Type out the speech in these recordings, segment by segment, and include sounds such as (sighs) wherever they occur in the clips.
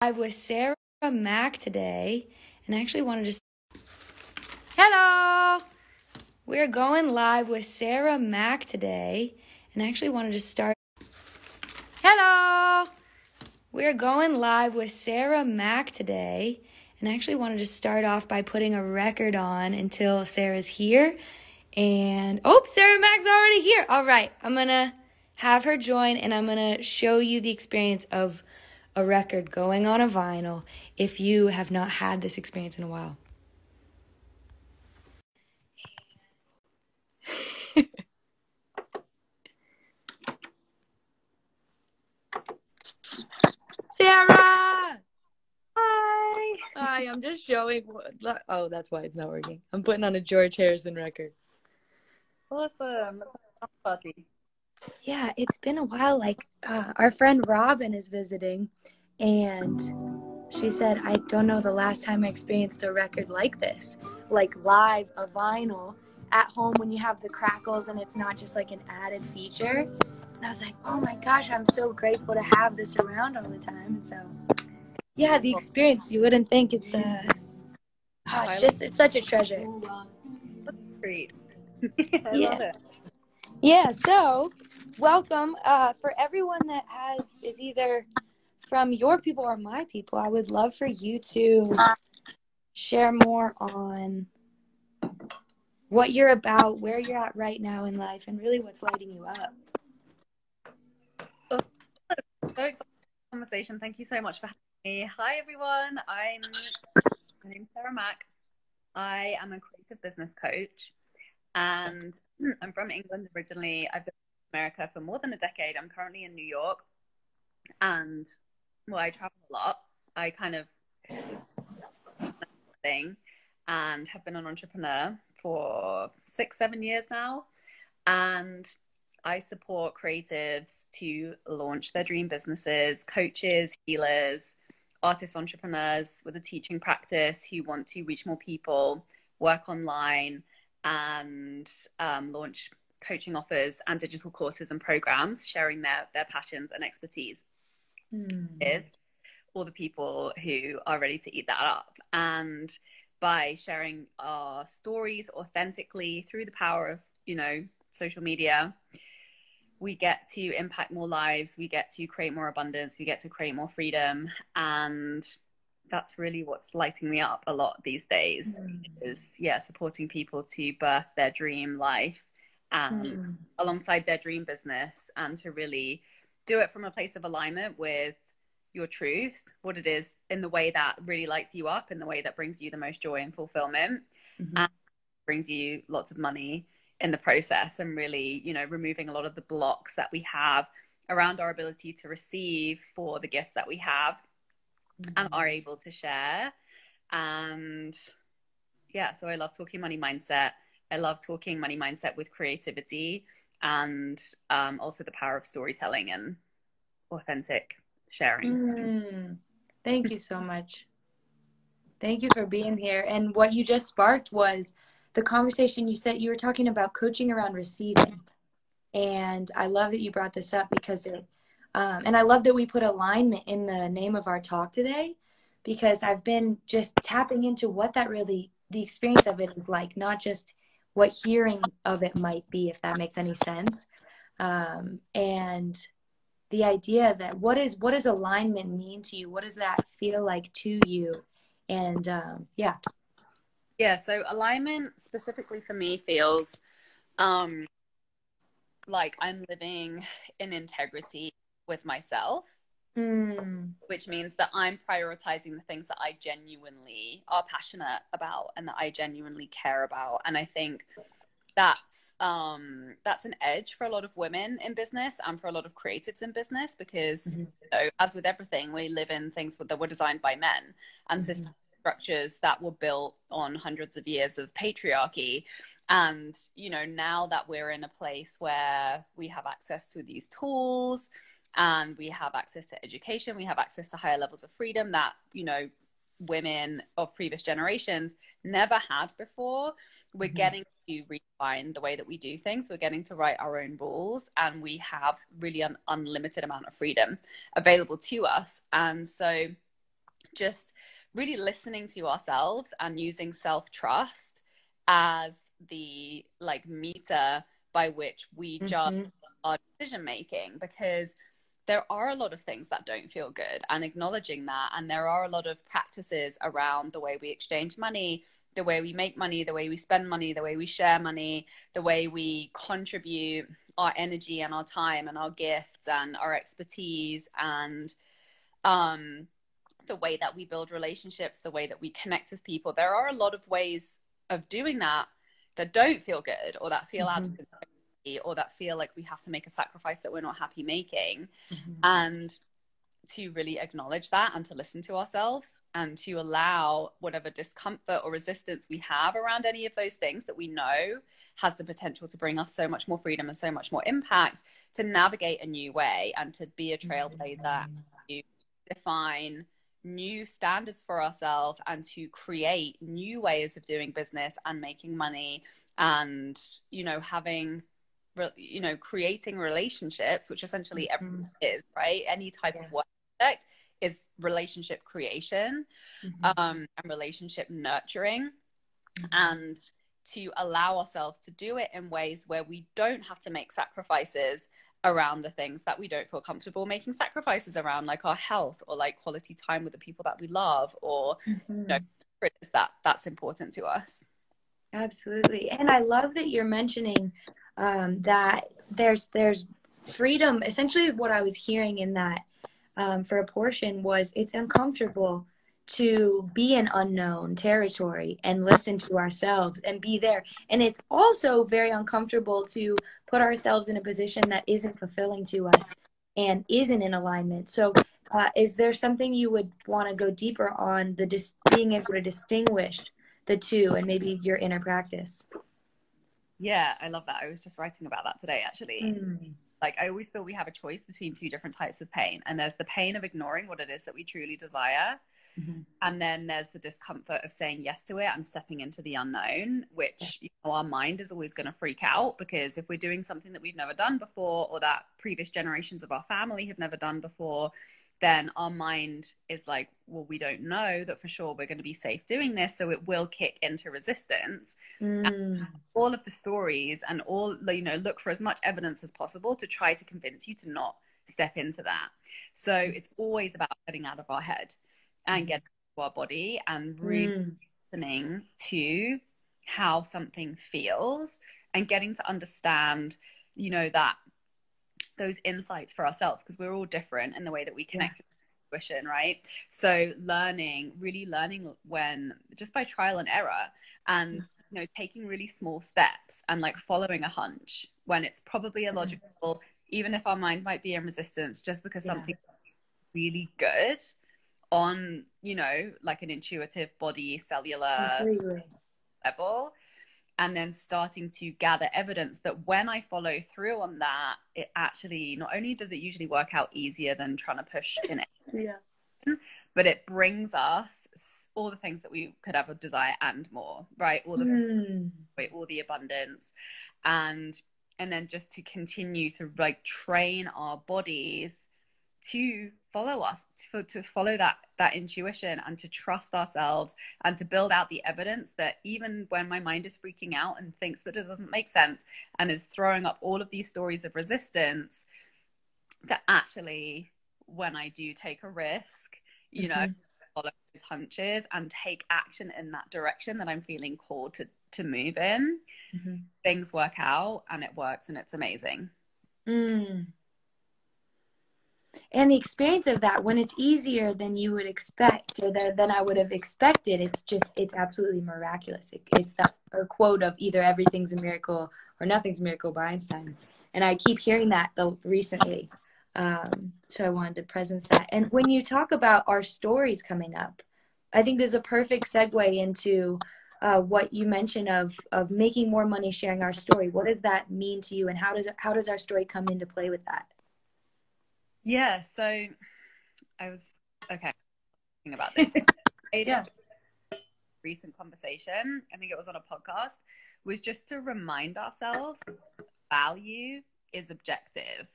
live with Sarah Mac today, and I actually want to just. Hello! We're going live with Sarah Mac today, and I actually want to just start. Hello! We're going live with Sarah Mac today, and I actually want to just start off by putting a record on until Sarah's here. And oh, Sarah Mac's already here. All right, I'm gonna have her join, and I'm gonna show you the experience of a record going on a vinyl if you have not had this experience in a while. (laughs) Sarah! Hi! Hi, I'm just showing. What, oh, that's why it's not working. I'm putting on a George Harrison record. Awesome. Yeah, it's been a while. Like, uh, our friend Robin is visiting, and she said, I don't know the last time I experienced a record like this, like live, a vinyl at home when you have the crackles and it's not just like an added feature. And I was like, oh my gosh, I'm so grateful to have this around all the time. And so, yeah, the experience, you wouldn't think it's, uh, oh, it's just, it's such a treasure. Great. (laughs) I yeah. Yeah, so welcome. Uh, for everyone that has is either from your people or my people, I would love for you to share more on what you're about, where you're at right now in life, and really what's lighting you up. So excited conversation. Thank you so much for having me. Hi everyone. I'm my name's Sarah Mac. I am a creative business coach and (clears throat) I'm from England originally. I've been America for more than a decade. I'm currently in New York and well, I travel a lot. I kind of thing and have been an entrepreneur for six, seven years now. And I support creatives to launch their dream businesses, coaches, healers, artists, entrepreneurs with a teaching practice who want to reach more people, work online, and um, launch coaching offers and digital courses and programs, sharing their, their passions and expertise mm. with all the people who are ready to eat that up. And by sharing our stories authentically through the power of, you know, social media, we get to impact more lives, we get to create more abundance, we get to create more freedom. And that's really what's lighting me up a lot these days mm. is yeah, supporting people to birth their dream life and mm. alongside their dream business and to really do it from a place of alignment with your truth, what it is in the way that really lights you up, in the way that brings you the most joy and fulfillment, mm-hmm. and brings you lots of money in the process, and really, you know, removing a lot of the blocks that we have around our ability to receive for the gifts that we have mm-hmm. and are able to share. And yeah, so I love talking money mindset. I love talking money mindset with creativity and um, also the power of storytelling and authentic sharing. Mm, thank you so much. Thank you for being here. And what you just sparked was the conversation you said you were talking about coaching around receiving. And I love that you brought this up because it, um, and I love that we put alignment in the name of our talk today because I've been just tapping into what that really, the experience of it is like, not just what hearing of it might be, if that makes any sense. Um, and the idea that what is what does alignment mean to you? What does that feel like to you? And um, yeah. Yeah so alignment specifically for me feels um like i'm living in integrity with myself mm. which means that i'm prioritizing the things that i genuinely are passionate about and that i genuinely care about and i think that's um, that's an edge for a lot of women in business and for a lot of creatives in business because mm-hmm. you know, as with everything we live in things that were designed by men and mm-hmm. structures that were built on hundreds of years of patriarchy and you know now that we're in a place where we have access to these tools and we have access to education we have access to higher levels of freedom that you know women of previous generations never had before we're mm-hmm. getting to refine the way that we do things. We're getting to write our own rules, and we have really an unlimited amount of freedom available to us. And so, just really listening to ourselves and using self trust as the like meter by which we judge mm-hmm. our decision making because there are a lot of things that don't feel good and acknowledging that and there are a lot of practices around the way we exchange money the way we make money the way we spend money the way we share money the way we contribute our energy and our time and our gifts and our expertise and um the way that we build relationships the way that we connect with people there are a lot of ways of doing that that don't feel good or that feel mm-hmm. out of control or that feel like we have to make a sacrifice that we're not happy making mm-hmm. and to really acknowledge that and to listen to ourselves and to allow whatever discomfort or resistance we have around any of those things that we know has the potential to bring us so much more freedom and so much more impact to navigate a new way and to be a trailblazer mm-hmm. to define new standards for ourselves and to create new ways of doing business and making money and you know having you know creating relationships which essentially mm-hmm. is right any type yeah. of work project is relationship creation mm-hmm. um, and relationship nurturing mm-hmm. and to allow ourselves to do it in ways where we don't have to make sacrifices around the things that we don't feel comfortable making sacrifices around like our health or like quality time with the people that we love or mm-hmm. you know that that's important to us absolutely and i love that you're mentioning um, that there's there's freedom. Essentially, what I was hearing in that um, for a portion was it's uncomfortable to be in unknown territory and listen to ourselves and be there. And it's also very uncomfortable to put ourselves in a position that isn't fulfilling to us and isn't in alignment. So, uh, is there something you would want to go deeper on the dis- being able to distinguish the two and maybe your inner practice? Yeah, I love that. I was just writing about that today, actually. Mm. Like, I always feel we have a choice between two different types of pain. And there's the pain of ignoring what it is that we truly desire. Mm-hmm. And then there's the discomfort of saying yes to it and stepping into the unknown, which you know, our mind is always going to freak out because if we're doing something that we've never done before or that previous generations of our family have never done before, then our mind is like, well, we don't know that for sure we're going to be safe doing this. So it will kick into resistance. Mm. all of the stories and all, you know, look for as much evidence as possible to try to convince you to not step into that. So it's always about getting out of our head and mm. getting to our body and really mm. listening to how something feels and getting to understand, you know, that those insights for ourselves because we're all different in the way that we connect yeah. with intuition, right? So learning, really learning when just by trial and error and you know taking really small steps and like following a hunch when it's probably illogical, mm-hmm. even if our mind might be in resistance, just because yeah. something really good on you know like an intuitive body cellular Completely. level and then starting to gather evidence that when I follow through on that, it actually not only does it usually work out easier than trying to push (laughs) in it, yeah. but it brings us all the things that we could ever desire and more, right? All the mm. all the abundance, and and then just to continue to like train our bodies to follow us to, to follow that that intuition and to trust ourselves and to build out the evidence that even when my mind is freaking out and thinks that it doesn't make sense and is throwing up all of these stories of resistance that actually when i do take a risk you mm-hmm. know follow those hunches and take action in that direction that i'm feeling called to to move in mm-hmm. things work out and it works and it's amazing mm and the experience of that when it's easier than you would expect or than i would have expected it's just it's absolutely miraculous. It, it's that quote of either everything's a miracle or nothing's a miracle by einstein. And i keep hearing that though recently. Um, so i wanted to presence that. And when you talk about our stories coming up i think there's a perfect segue into uh, what you mentioned of of making more money sharing our story. What does that mean to you and how does how does our story come into play with that yeah, so I was okay thinking about this. (laughs) yeah. Recent conversation, I think it was on a podcast, was just to remind ourselves value is objective.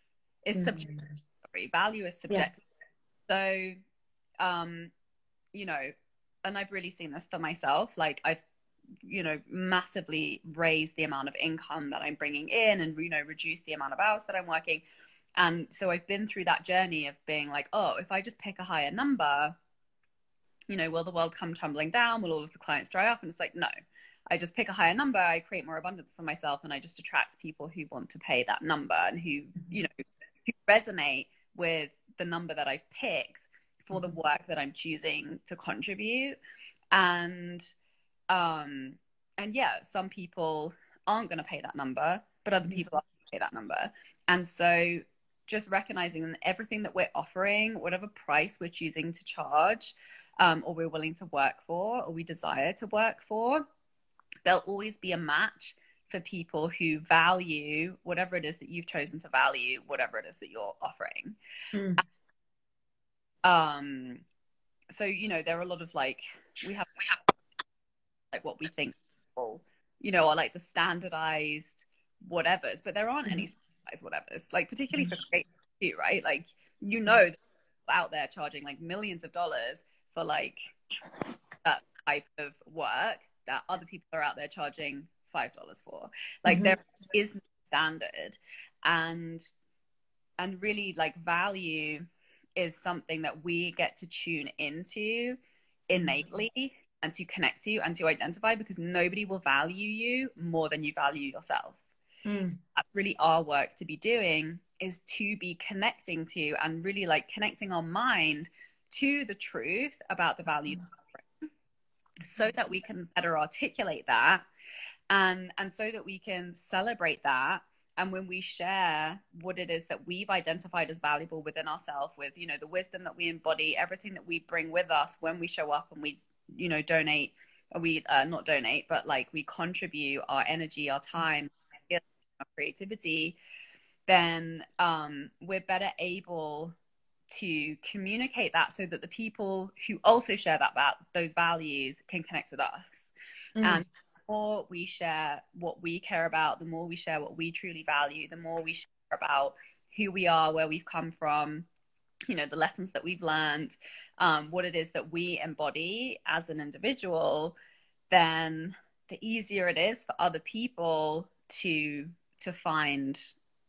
Is mm. subjective. Sorry, value is subjective. Yeah. So um you know, and I've really seen this for myself. Like I've, you know, massively raised the amount of income that I'm bringing in, and you know, reduced the amount of hours that I'm working. And so I've been through that journey of being like, oh, if I just pick a higher number, you know, will the world come tumbling down? Will all of the clients dry up? And it's like, no. I just pick a higher number, I create more abundance for myself, and I just attract people who want to pay that number and who, you know, who resonate with the number that I've picked for the mm-hmm. work that I'm choosing to contribute. And um and yeah, some people aren't going to pay that number, but other mm-hmm. people are going to pay that number. And so just recognizing that everything that we're offering, whatever price we're choosing to charge, um, or we're willing to work for, or we desire to work for, there'll always be a match for people who value whatever it is that you've chosen to value, whatever it is that you're offering. Mm. Um, so you know, there are a lot of like we have we have like what we think, you know, are like the standardized whatevers, but there aren't mm. any standardized whatevers. Like particularly mm. for creators too, right? Like you know, out there charging like millions of dollars for like that type of work that other people are out there charging five dollars for. Like mm-hmm. there is standard, and and really like value is something that we get to tune into innately and to connect to you and to identify because nobody will value you more than you value yourself. Mm. That's really our work to be doing is to be connecting to and really like connecting our mind to the truth about the value mm. so that we can better articulate that and and so that we can celebrate that and when we share what it is that we've identified as valuable within ourselves with you know the wisdom that we embody everything that we bring with us when we show up and we you know donate we uh, not donate but like we contribute our energy our time our creativity then um, we're better able to communicate that so that the people who also share that, that those values can connect with us mm. and the more we share what we care about, the more we share what we truly value, the more we share about who we are, where we've come from, you know, the lessons that we've learned, um, what it is that we embody as an individual, then the easier it is for other people to to find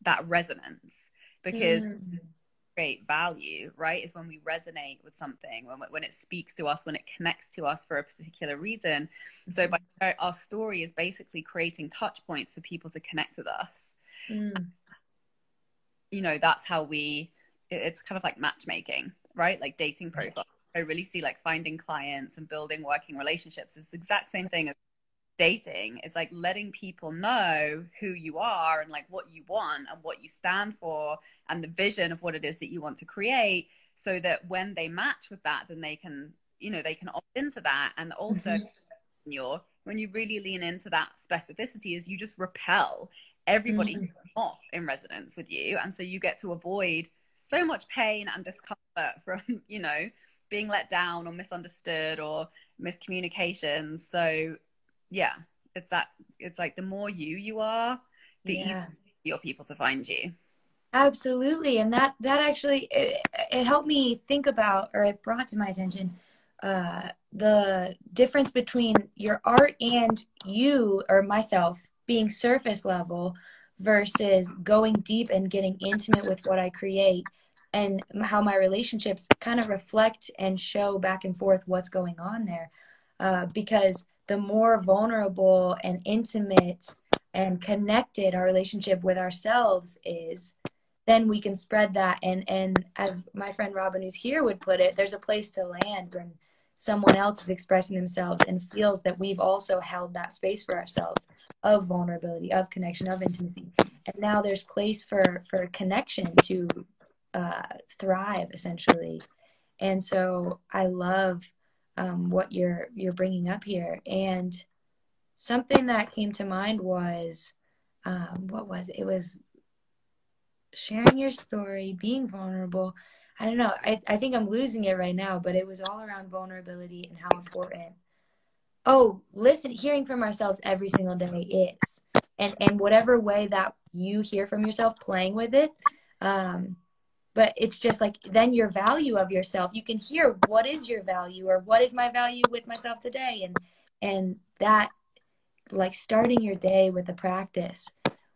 that resonance because mm great value, right, is when we resonate with something, when, when it speaks to us, when it connects to us for a particular reason. So by, our story is basically creating touch points for people to connect with us. Mm. You know, that's how we, it's kind of like matchmaking, right? Like dating profile. I really see like finding clients and building working relationships. is the exact same thing as dating is like letting people know who you are and like what you want and what you stand for and the vision of what it is that you want to create so that when they match with that then they can you know they can opt into that and also mm-hmm. your when you really lean into that specificity is you just repel everybody mm-hmm. off in resonance with you and so you get to avoid so much pain and discomfort (laughs) from you know being let down or misunderstood or miscommunications so yeah, it's that it's like the more you you are, the yeah. easier your people to find you. Absolutely, and that that actually it, it helped me think about, or it brought to my attention uh, the difference between your art and you or myself being surface level versus going deep and getting intimate with what I create and how my relationships kind of reflect and show back and forth what's going on there. Uh, because the more vulnerable and intimate and connected our relationship with ourselves is then we can spread that. And and as my friend robin who's here would put it there's a place to land when someone else is expressing themselves and feels that we've also held that space for ourselves of vulnerability of connection of intimacy. And now there's place for for connection to uh, thrive essentially. And so i love um, what you're you're bringing up here. And something that came to mind was um, what was it? it was sharing your story, being vulnerable. I don't know. I, I think I'm losing it right now, but it was all around vulnerability and how important. Oh, listen, hearing from ourselves every single day is, and and whatever way that you hear from yourself, playing with it, um, but it's just like then your value of yourself you can hear what is your value? or what is my value with myself today? And and that like starting your day with a practice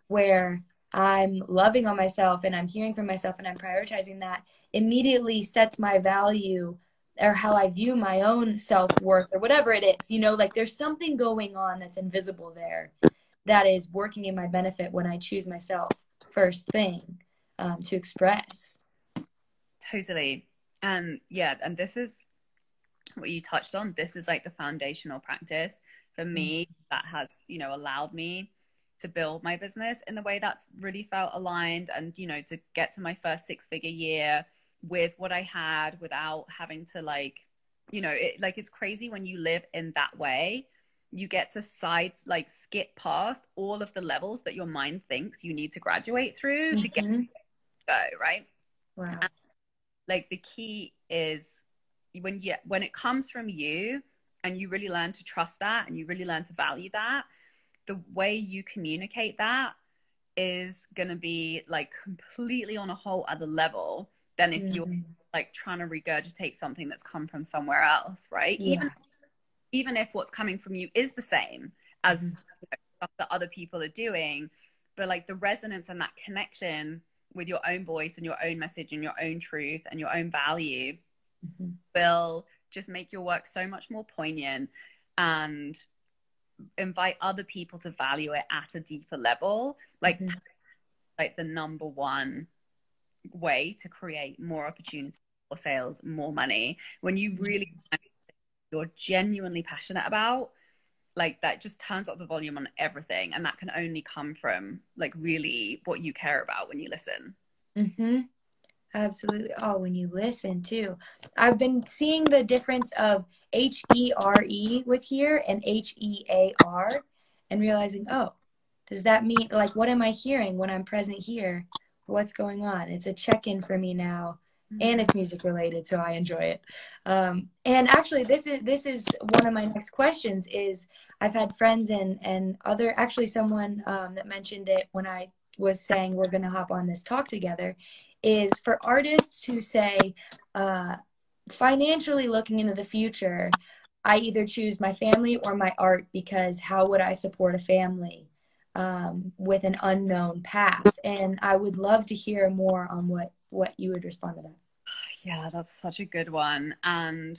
where i'm loving on myself and i'm hearing from myself and i'm prioritizing that immediately sets my value or how i view my own self-worth or whatever it is you know? Like there's something going on that's invisible there that is working in my benefit when i choose myself first thing um, to express Totally. And yeah, and this is what you touched on. This is like the foundational practice for me mm-hmm. that has, you know, allowed me to build my business in the way that's really felt aligned and, you know, to get to my first six figure year with what I had without having to like, you know, it, like it's crazy when you live in that way. You get to side like skip past all of the levels that your mind thinks you need to graduate through mm-hmm. to get mm-hmm. go, right? Wow. And like the key is when you when it comes from you and you really learn to trust that and you really learn to value that the way you communicate that is going to be like completely on a whole other level than if mm. you're like trying to regurgitate something that's come from somewhere else right yeah. even even if what's coming from you is the same as mm. stuff that other people are doing but like the resonance and that connection with your own voice and your own message and your own truth and your own value mm-hmm. will just make your work so much more poignant and invite other people to value it at a deeper level like mm-hmm. like the number one way to create more opportunity for sales more money when you mm-hmm. really you're genuinely passionate about like that just turns up the volume on everything and that can only come from like really what you care about when you listen. Mm-hmm. Absolutely. Oh when you listen too. I've been seeing the difference of h-e-r-e with here and h-e-a-r and realizing oh does that mean like what am i hearing when i'm present here? What's going on? It's a check-in for me now and it's music related so i enjoy it. Um, and actually this is this is one of my next questions is i've had friends and and other actually someone um, that mentioned it when i was saying we're going to hop on this talk together is for artists who say uh, financially looking into the future i either choose my family or my art because how would i support a family um, with an unknown path? And i would love to hear more on what what you would respond to that. Yeah, that's such a good one. And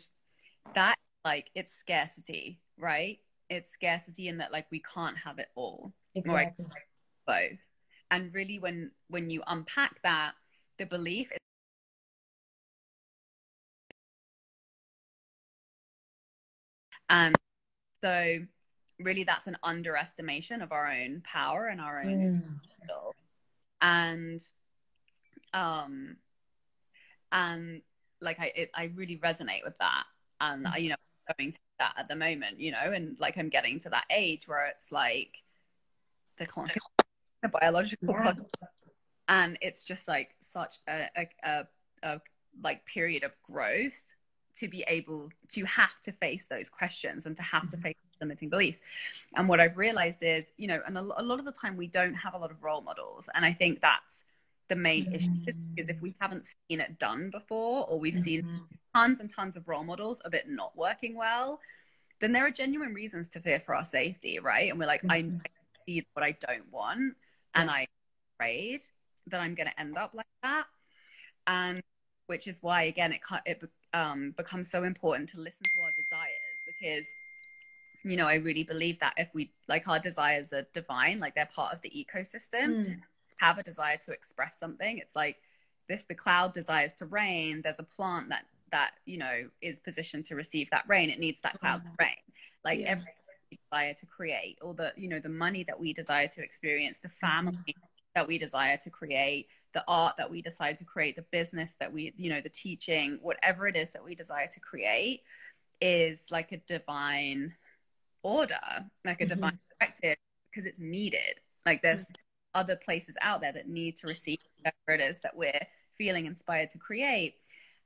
that like it's scarcity, right? It's scarcity in that like we can't have it all. Exactly. both. And really when when you unpack that, the belief is and so really that's an underestimation of our own power and our own mm. and um and like i it, i really resonate with that and I, you know going through that at the moment you know and like i'm getting to that age where it's like the clock the biological yeah. clock and it's just like such a, a, a, a like period of growth to be able to have to face those questions and to have mm-hmm. to face limiting beliefs. And what I've realized is, you know, and a, a, lot of the time we don't have a lot of role models. And I think that's the main mm-hmm. issue is if we haven't seen it done before or we've mm-hmm. seen tons and tons of role models of it not working well then there are genuine reasons to fear for our safety right and we're like mm-hmm. i see what i don't want and i'm afraid that i'm going to end up like that and which is why again it it um, becomes so important to listen to our desires because you know i really believe that if we like our desires are divine like they're part of the ecosystem mm have a desire to express something. It's like if the cloud desires to rain, there's a plant that that you know is positioned to receive that rain. It needs that cloud to mm-hmm. rain. Like yeah. every desire to create, or the you know the money that we desire to experience, the family mm-hmm. that we desire to create, the art that we decide to create, the business that we you know the teaching, whatever it is that we desire to create, is like a divine order, like a mm-hmm. divine directive, because it's needed. Like there's mm-hmm other places out there that need to receive whatever it is that we're feeling inspired to create.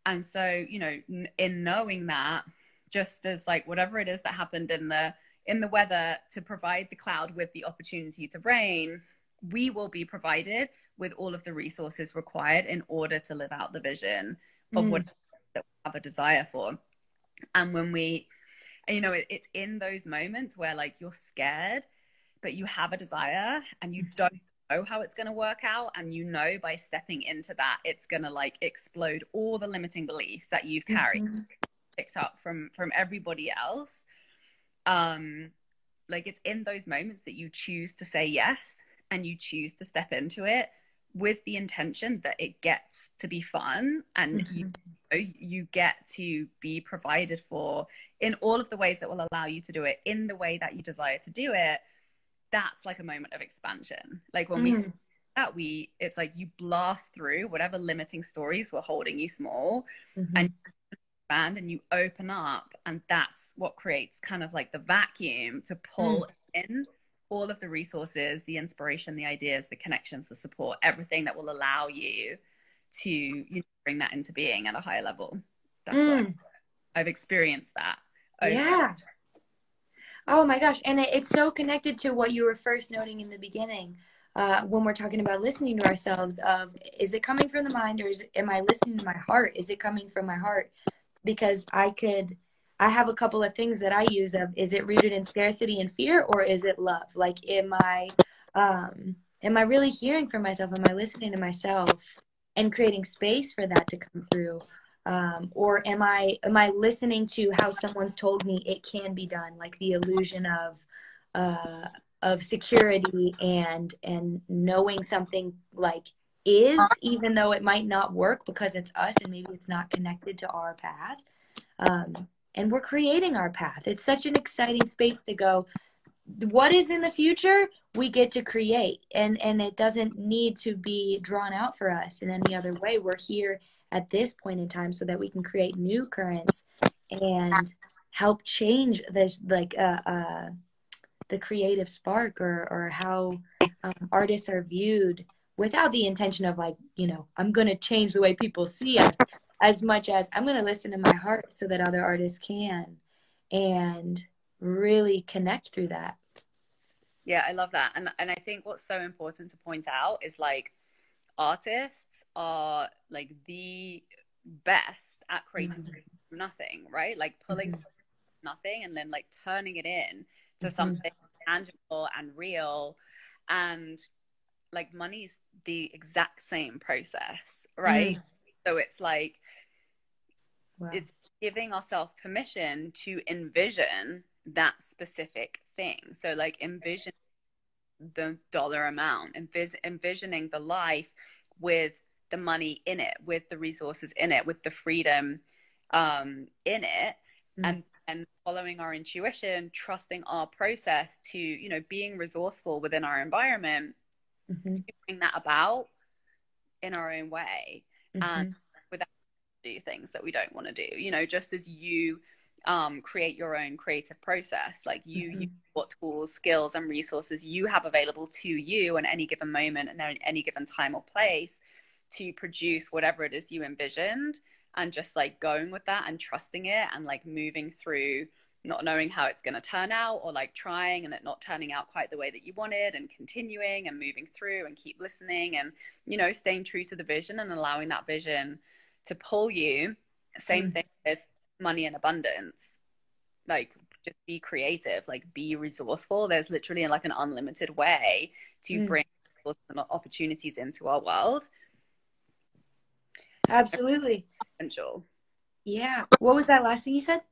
And so, you know, in knowing that, just as like whatever it is that happened in the in the weather to provide the cloud with the opportunity to rain, we will be provided with all of the resources required in order to live out the vision of mm. what that we have a desire for. And when we, you know, it, it's in those moments where like you're scared, but you have a desire and you don't know how it's going to work out and you know by stepping into that it's going to like explode all the limiting beliefs that you've carried mm-hmm. picked up from from everybody else um like it's in those moments that you choose to say yes and you choose to step into it with the intention that it gets to be fun and mm-hmm. you, you get to be provided for in all of the ways that will allow you to do it in the way that you desire to do it that's like a moment of expansion like when mm. we that we it's like you blast through whatever limiting stories were holding you small mm-hmm. and expand and you open up and that's what creates kind of like the vacuum to pull mm. in all of the resources the inspiration the ideas the connections the support everything that will allow you to you know, bring that into being at a higher level that's mm. what i've experienced that yeah oh my gosh and it, it's so connected to what you were first noting in the beginning uh, when we're talking about listening to ourselves of is it coming from the mind or is am i listening to my heart is it coming from my heart because I could I have a couple of things that I use of is it rooted in scarcity and fear or is it love? Like am I um am I really hearing from myself? Am I listening to myself and creating space for that to come through? Um, or am I am I listening to how someone's told me it can be done, like the illusion of uh, of security and and knowing something like is, even though it might not work because it's us and maybe it's not connected to our path. Um, and we're creating our path. It's such an exciting space to go. What is in the future? We get to create, and and it doesn't need to be drawn out for us in any other way. We're here at this point in time so that we can create new currents and help change this like uh, uh the creative spark or or how um, artists are viewed without the intention of like you know i'm going to change the way people see us as much as i'm going to listen to my heart so that other artists can and really connect through that. Yeah i love that. And and i think what's so important to point out is like artists are like the best at creating mm-hmm. nothing right like pulling mm-hmm. nothing and then like turning it in to mm-hmm. something tangible and real and like money's the exact same process, right? Mm. So it's like wow. it's giving ourselves permission to envision that specific thing. So like envision the dollar amount, and envis- envisioning the life with the money in it, with the resources in it, with the freedom um, in it, mm. and and following our intuition, trusting our process to you know being resourceful within our environment mm-hmm. bring that about in our own way mm-hmm. and without do things that we don't want to do you know just as you um, create your own creative process like you, mm-hmm. you what tools skills and resources you have available to you in any given moment and in any given time or place to produce whatever it is you envisioned and just like going with that and trusting it and like moving through not knowing how it's going to turn out or like trying and it not turning out quite the way that you wanted and continuing and moving through and keep listening and you know staying true to the vision and allowing that vision to pull you same mm. thing money and abundance like just be creative like be resourceful. There's literally like an unlimited way to mm. bring opportunities into our world. Absolutely. Potential. Yeah. What was that last thing you said?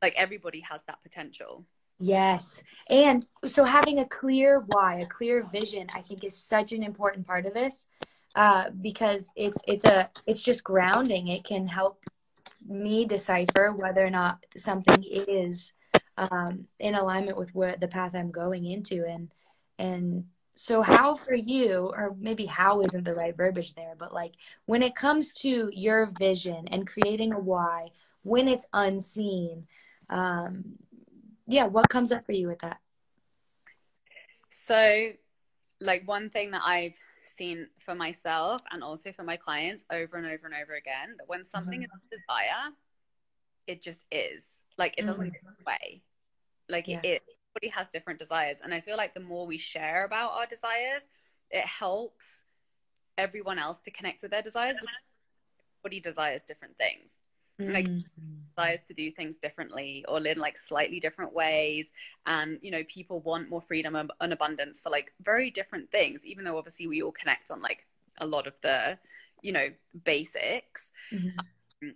Like everybody has that potential. Yes. And so having a clear why a clear vision i think is such an important part of this uh, because it's it's a it's just grounding. It can help me decipher whether or not something is um, in alignment with what the path i'm going into and and so how for you or maybe how isn't the right verbiage there but like when it comes to your vision and creating a why when it's unseen um, yeah, what comes up for you with that? So, like one thing that I've seen for myself and also for my clients over and over and over again that when something mm-hmm. is a desire, it just is. Like it doesn't mm-hmm. go away. Like yeah. it, it everybody has different desires. And I feel like the more we share about our desires, it helps everyone else to connect with their desires. Everybody desires different things. Mm-hmm. Like desires to do things differently or in like slightly different ways. And you know, people want more freedom and abundance for like very different things, even though obviously we all connect on like a lot of the, you know, basics. Mm-hmm. Um,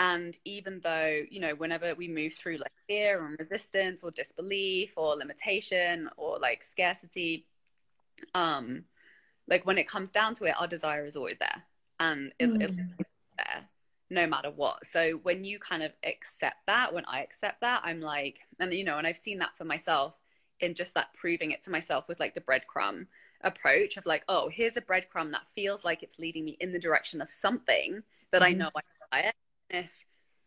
and even though, you know, whenever we move through like fear and resistance or disbelief or limitation or like scarcity, um, like when it comes down to it, our desire is always there and it, mm. it's there no matter what. So when you kind of accept that, when I accept that, I'm like, and you know, and I've seen that for myself in just that proving it to myself with like the breadcrumb approach of like, oh, here's a breadcrumb that feels like it's leading me in the direction of something that mm-hmm. I know I desire. If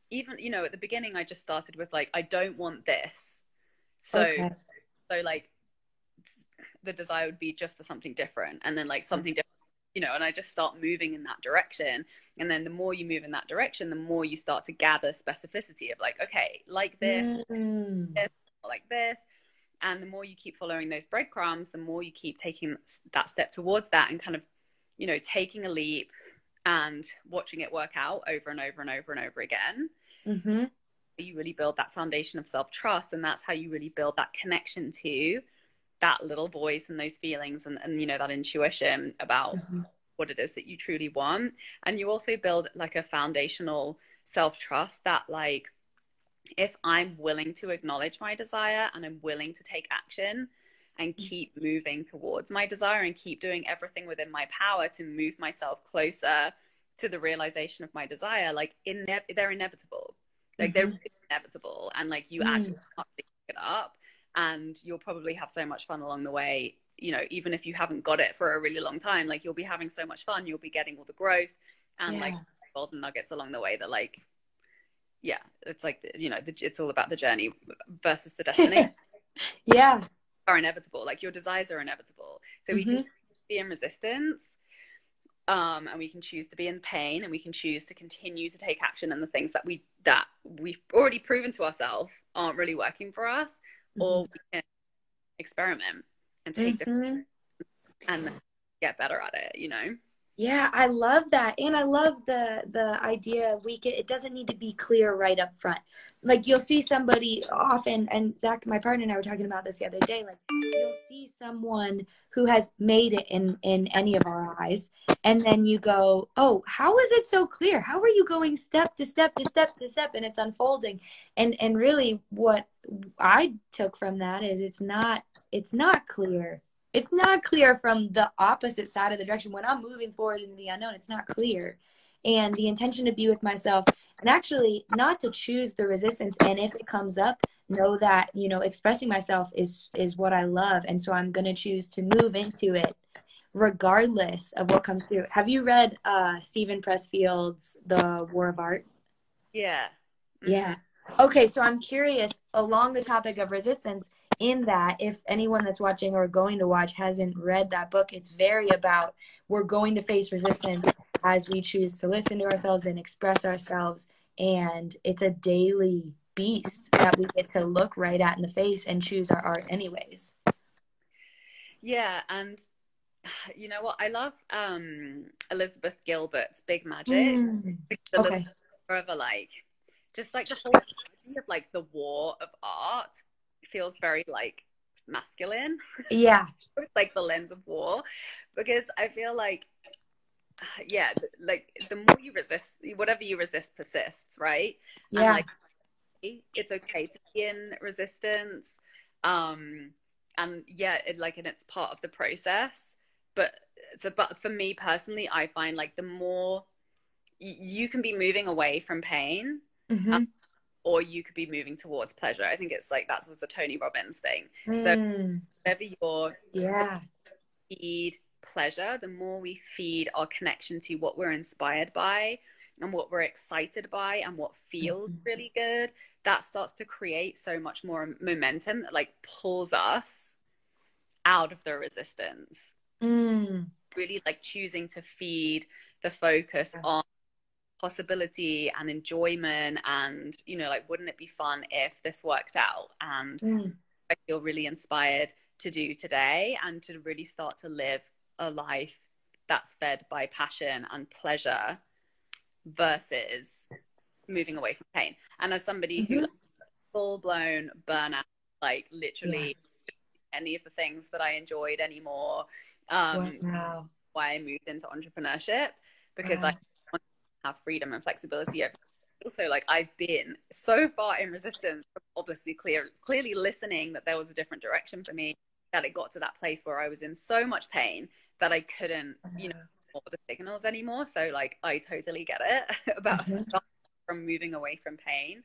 even, you know, at the beginning I just started with like, I don't want this. So okay. so like the desire would be just for something different and then like something different you know and i just start moving in that direction and then the more you move in that direction the more you start to gather specificity of like okay like this, mm. this like this and the more you keep following those breadcrumbs the more you keep taking that step towards that and kind of you know taking a leap and watching it work out over and over and over and over again mm-hmm. you really build that foundation of self-trust and that's how you really build that connection to that little voice and those feelings and, and you know that intuition about mm-hmm. what it is that you truly want and you also build like a foundational self-trust that like if i'm willing to acknowledge my desire and i'm willing to take action and mm-hmm. keep moving towards my desire and keep doing everything within my power to move myself closer to the realization of my desire like in they're inevitable like mm-hmm. they're inevitable and like you mm. actually to pick it up and you'll probably have so much fun along the way you know even if you haven't got it for a really long time like you'll be having so much fun you'll be getting all the growth and yeah. like golden nuggets along the way that like yeah it's like you know the, it's all about the journey versus the (laughs) destination yeah are inevitable like your desires are inevitable so mm-hmm. we can mm-hmm. be in resistance um, and we can choose to be in pain and we can choose to continue to take action and the things that we that we've already proven to ourselves aren't really working for us mm-hmm. or we can experiment and take mm-hmm. different and get better at it you know yeah i love that and i love the the idea we get it doesn't need to be clear right up front. Like you'll see somebody often and zach my partner and i were talking about this the other day like you'll see someone who has made it in in any of our eyes and then you go oh how is it so clear? How are you going step to step to step to step? And it's unfolding. And and really what i took from that is it's not it's not clear it's not clear from the opposite side of the direction. When i'm moving forward into the unknown it's not clear. And the intention to be with myself and actually not to choose the resistance. And if it comes up know that you know expressing myself is is what i love. And so i'm going to choose to move into it regardless of what comes through. Have you read uh steven pressfield's the war of art? Yeah. Yeah. Okay. So i'm curious along the topic of resistance in that if anyone that's watching or going to watch hasn't read that book it's very about we're going to face resistance as we choose to listen to ourselves and express ourselves. And it's a daily beast that we get to look right at in the face and choose our art anyways. Yeah and (sighs) you know what? I love um elizabeth gilbert's big magic mm, okay. forever like just like the whole of like the war of art feels very like masculine. Yeah. (laughs) It's like the lens of war. Because i feel like (sighs) yeah like the more you resist whatever you resist persists right? Yeah. and, like it's okay to be in resistance. Um and yeah it like and it's part of the process. But so but for me personally i find like the more you can be moving away from pain. Mm-hmm. um, or you could be moving towards pleasure i think it's like that was a tony robbins thing mm. so whatever your yeah feed pleasure the more we feed our connection to what we're inspired by and what we're excited by and what feels mm-hmm. really good that starts to create so much more momentum that like pulls us out of the resistance mm. really like choosing to feed the focus yeah. on possibility and enjoyment and you know like wouldn't it be fun if this worked out and mm. i feel really inspired to do today and to really start to live a life that's fed by passion and pleasure versus moving away from pain. And as somebody mm-hmm. who full blown burnout, like literally yeah. any of the things that I enjoyed anymore, um, wow. why I moved into entrepreneurship because wow. I have freedom and flexibility also like I've been so far in resistance obviously clear clearly listening that there was a different direction for me that it got to that place where I was in so much pain that I couldn't you know uh-huh. the signals anymore so like I totally get it (laughs) about mm-hmm. from moving away from pain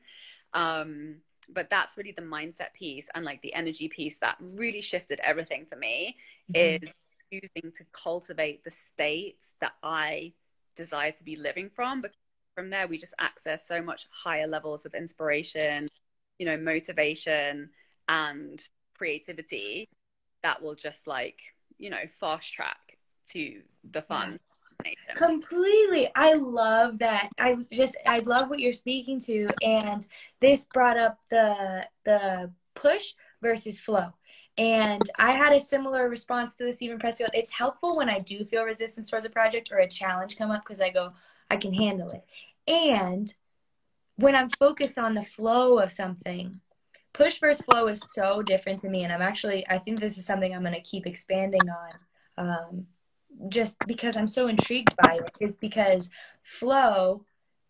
um but that's really the mindset piece and like the energy piece that really shifted everything for me mm-hmm. is choosing to cultivate the states that I desire to be living from because from there we just access so much higher levels of inspiration you know motivation and creativity that will just like you know fast track to the fun completely. I love that. I just i love what you're speaking to and this brought up the the push versus flow and I had a similar response to the Steven Pressfield. It's helpful when I do feel resistance towards a project or a challenge come up because I go, I can handle it. And when I'm focused on the flow of something, push versus flow is so different to me. And I'm actually, I think this is something I'm going to keep expanding on. Um, just because I'm so intrigued by it is because flow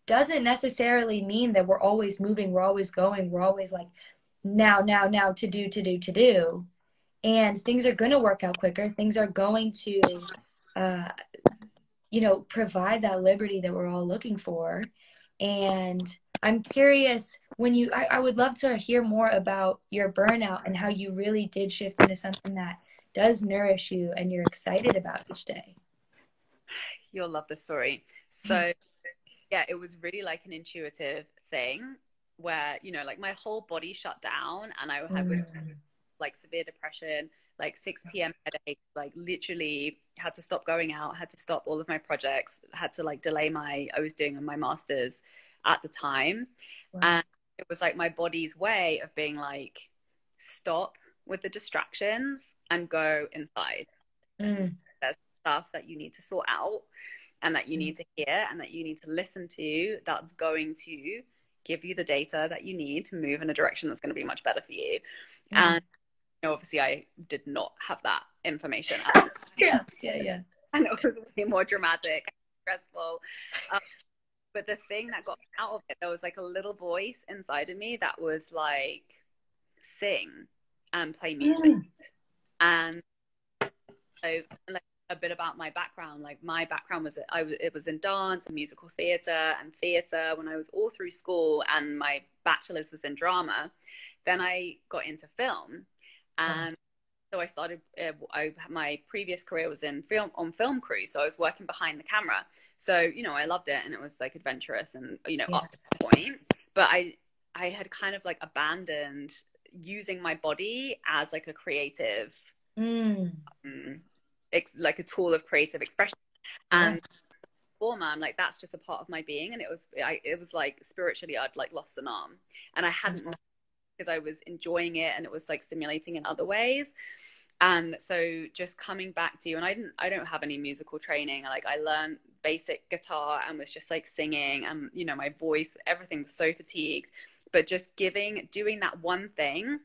doesn't necessarily mean that we're always moving, we're always going, we're always like now, now, now to do, to do, to do. And things are going to work out quicker. Things are going to uh, you know, provide that liberty that we're all looking for. And I'm curious when you, I, I, would love to hear more about your burnout and how you really did shift into something that does nourish you and you're excited about each day. You'll love the story. So, yeah, it was really like an intuitive thing where, you know, like my whole body shut down and I had mm. Like severe depression, like 6 p.m. headache, like literally had to stop going out, had to stop all of my projects, had to like delay my, I was doing my master's at the time. Wow. And it was like my body's way of being like, stop with the distractions and go inside. Mm. There's stuff that you need to sort out and that you mm. need to hear and that you need to listen to that's going to give you the data that you need to move in a direction that's going to be much better for you. Mm. And know, obviously I did not have that information. (laughs) yeah, yeah, yeah. And it was way more dramatic, stressful. Um, but the thing that got out of it, there was like a little voice inside of me that was like, sing and play music. Mm. And so, like, a bit about my background. Like my background was I was it was in dance and musical theater and theater when I was all through school, and my bachelor's was in drama. Then I got into film, and so I started. Uh, I, my previous career was in film on film crew, so I was working behind the camera. So you know, I loved it, and it was like adventurous, and you know, yeah. up to the point. But I, I had kind of like abandoned using my body as like a creative, mm. um, ex- like a tool of creative expression, and. Yeah. Former, I'm like that's just a part of my being, and it was I, it was like spiritually I'd like lost an arm, and I hadn't because I was enjoying it and it was like stimulating in other ways. And so just coming back to you, and I didn't, I don't have any musical training. Like I learned basic guitar and was just like singing, and you know, my voice, everything was so fatigued. But just giving, doing that one thing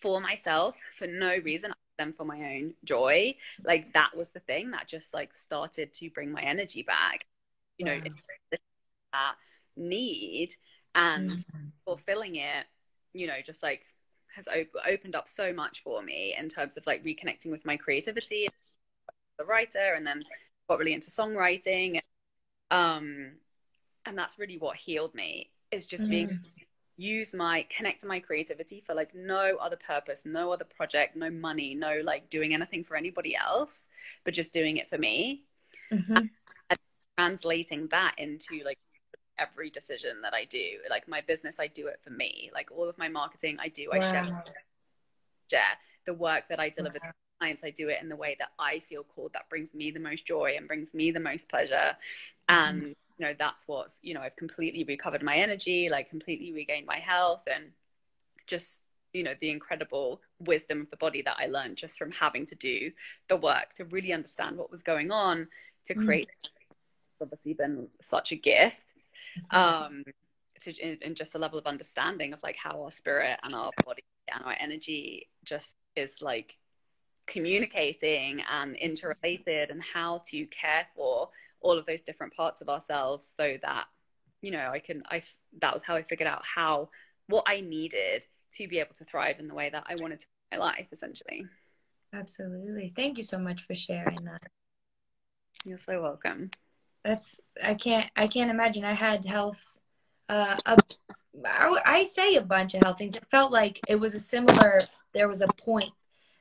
for myself for no reason them for my own joy, like that was the thing that just like started to bring my energy back. You know, that need and mm-hmm. fulfilling it you know, just like has op- opened up so much for me in terms of like reconnecting with my creativity the writer and then got really into songwriting. Um, and that's really what healed me is just mm. being use my connect to my creativity for like no other purpose no other project no money no like doing anything for anybody else but just doing it for me mm-hmm. and, and translating that into like every decision that I do. Like my business, I do it for me. Like all of my marketing, I do. Wow. I share, share the work that I deliver wow. to clients. I do it in the way that I feel called. That brings me the most joy and brings me the most pleasure. And mm. you know, that's what's you know, I've completely recovered my energy, like completely regained my health, and just you know the incredible wisdom of the body that i learned just from having to do the work to really understand what was going on to mm. create mm. obviously been such a gift. Um to in, in, just a level of understanding of like how our spirit and our body and our energy just is like communicating and interrelated and how to care for all of those different parts of ourselves so that you know i can i that was how i figured out how what i needed to be able to thrive in the way that I wanted to my life, essentially. Absolutely. Thank you so much for sharing that. You're so welcome. That's I can't I can't imagine. I had health. Uh, a, I, I say a bunch of health things. It felt like it was a similar. There was a point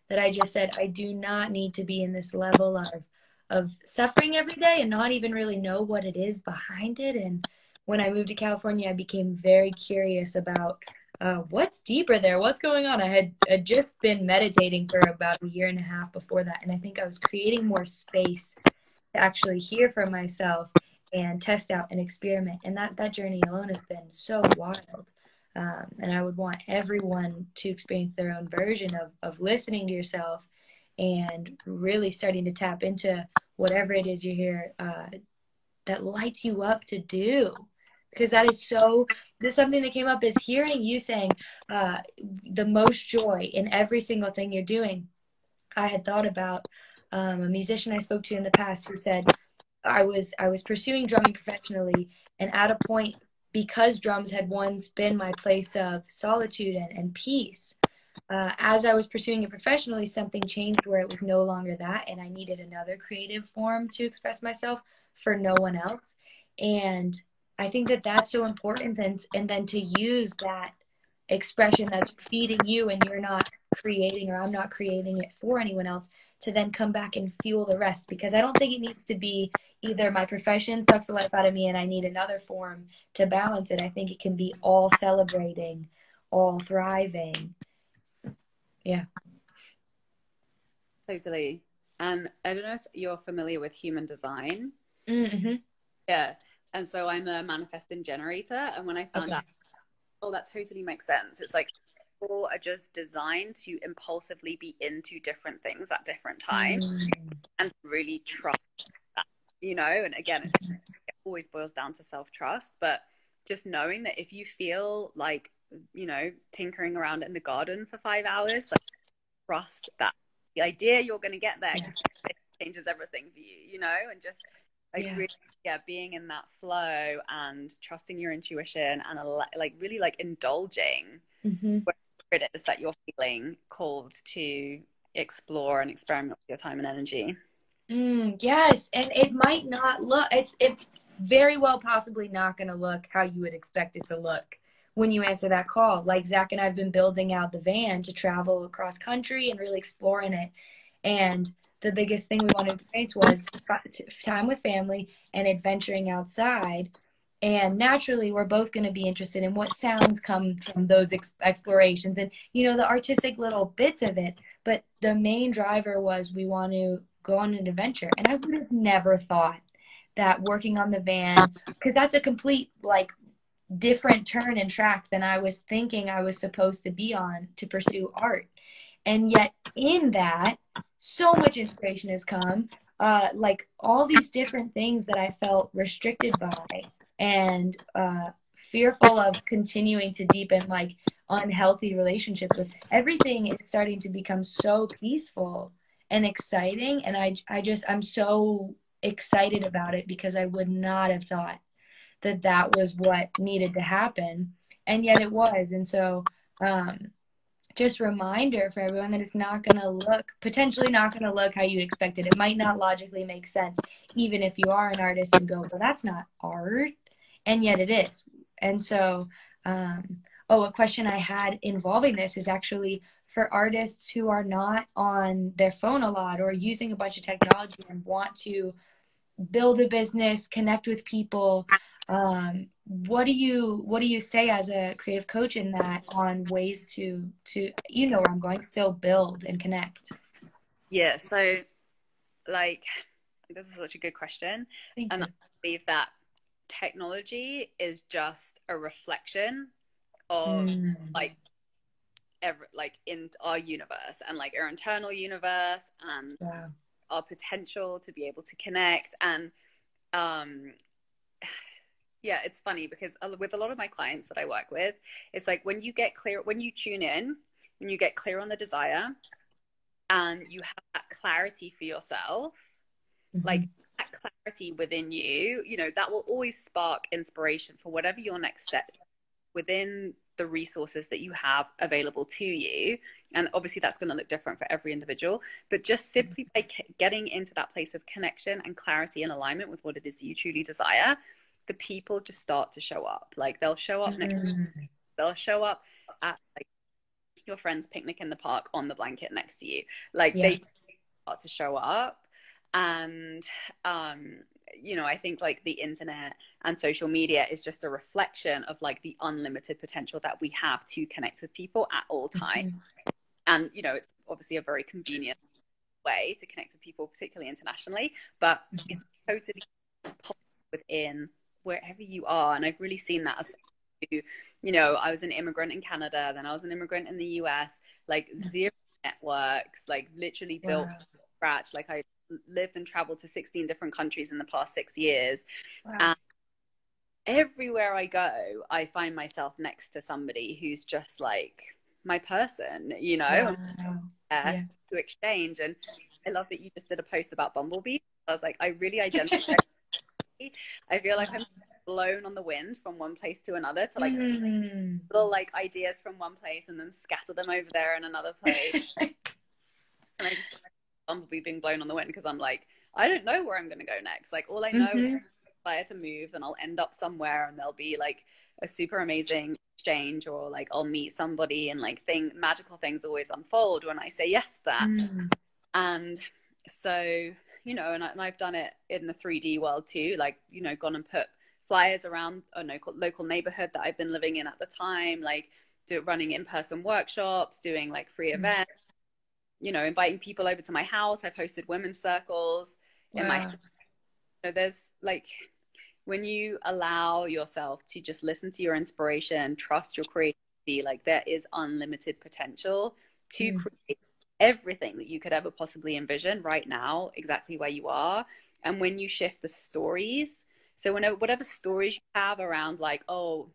that I just said I do not need to be in this level of of suffering every day and not even really know what it is behind it. And when I moved to California, I became very curious about uh, what's deeper there? What's going on? I had, had just been meditating for about a year and a half before that. And I think I was creating more space to actually hear from myself and test out and experiment. And that, that journey alone has been so wild. Um, and I would want everyone to experience their own version of, of listening to yourself and really starting to tap into whatever it is you hear uh, that lights you up to do because that is so there's something that came up is hearing you saying uh, the most joy in every single thing you're doing i had thought about um, a musician i spoke to in the past who said i was i was pursuing drumming professionally and at a point because drums had once been my place of solitude and, and peace uh, as i was pursuing it professionally something changed where it was no longer that and i needed another creative form to express myself for no one else. And I think that that's so important and, and then to use that expression that's feeding you and you're not creating or I'm not creating it for anyone else to then come back and fuel the rest because I don't think it needs to be either my profession sucks the life out of me and I need another form to balance it. I think it can be all celebrating, all thriving. Yeah. Totally. And I don't know if you're familiar with human design. Mm-hmm. Yeah. And so I'm a manifesting generator. And when I found okay. out, oh, that totally makes sense. It's like people are just designed to impulsively be into different things at different times mm. and really trust that, you know. And again, it, it always boils down to self trust, but just knowing that if you feel like, you know, tinkering around in the garden for five hours, like trust that the idea you're going to get there yeah. changes everything for you, you know, and just like yeah. really yeah being in that flow and trusting your intuition and like really like indulging mm-hmm. It is that you're feeling called to explore and experiment with your time and energy? Mm, yes and it might not look it's it's very well possibly not going to look how you would expect it to look when you answer that call. Like zach and i've been building out the van to travel across country and really exploring it. And the biggest thing we wanted to experience was time with family and adventuring outside. And naturally, we're both going to be interested in what sounds come from those ex- explorations and, you know, the artistic little bits of it. But the main driver was we want to go on an adventure. And I would have never thought that working on the van, because that's a complete, like, different turn and track than I was thinking I was supposed to be on to pursue art. And yet, in that, so much inspiration has come. Uh, like all these different things that I felt restricted by and uh, fearful of continuing to deepen like unhealthy relationships with everything is starting to become so peaceful and exciting and I I just I'm so excited about it because I would not have thought that that was what needed to happen and yet it was and so um just reminder for everyone that it's not going to look potentially not going to look how you expected it might not logically make sense even if you are an artist and go well that's not art and yet it is. And so um, oh a question i had involving this is actually for artists who are not on their phone a lot or using a bunch of technology and want to build a business connect with people um, what do you what do you say as a creative coach in that on ways to to you know where i'm going still build and connect? Yeah so like this is such a good question. Thank and you. i believe that technology is just a reflection of mm. like ever like in our universe and like our internal universe and Wow. our potential to be able to connect and um (sighs) yeah it's funny because with a lot of my clients that i work with it's like when you get clear when you tune in when you get clear on the desire and you have that clarity for yourself like that clarity within you you know that will always spark inspiration for whatever your next step within the resources that you have available to you and obviously that's going to look different for every individual but just simply by getting into that place of connection and clarity and alignment with what it is you truly desire the people just start to show up like they'll show up next Mhm. they'll show up at like your friend's picnic in the park on the blanket next to you like Yeah. they start to show up and um you know i think like the internet and social media is just a reflection of like the unlimited potential that we have to connect with people at all times. and you know it's obviously a very convenient way to connect with people particularly internationally but Mhm. it's totally possible within wherever you are. And i've really seen that as you know i was an immigrant in canada then i was an immigrant in the us like zero networks like literally built from scratch. Like i lived and traveled to 16 different countries in the past six years Wow. everywhere I go, I find myself next to somebody who's just like my person, you know, Wow. Yeah. to exchange. And I love that you just did a post about Bumblebee. I was like, I really (laughs) identify. I feel like I'm blown on the wind from one place to another to like Mm. little like ideas from one place and then scatter them over there in another place. (laughs) and I just Bumblebee being blown on the wind because I'm like, I don't know where I'm going to go next. Like all I know is Mhm. desire to move and I'll end up somewhere and there'll be like a super amazing exchange or like I'll meet somebody and like thing magical things always unfold when I say yes to that. Mm. And so, you know, and, I, and I've done it in the 3D world too, like, you know, gone and put flyers around a local, local neighborhood that I've been living in at the time, like do, running in-person workshops, doing like free Mhm. events, you know, inviting people over to my house. I've hosted women's circles in my Wow. so there's like when you allow yourself to just listen to your inspiration, trust your creativity, like there is unlimited potential to Mm. create everything that you could ever possibly envision right now, exactly where you are. And when you shift the stories, so whenever whatever stories you have around like, oh,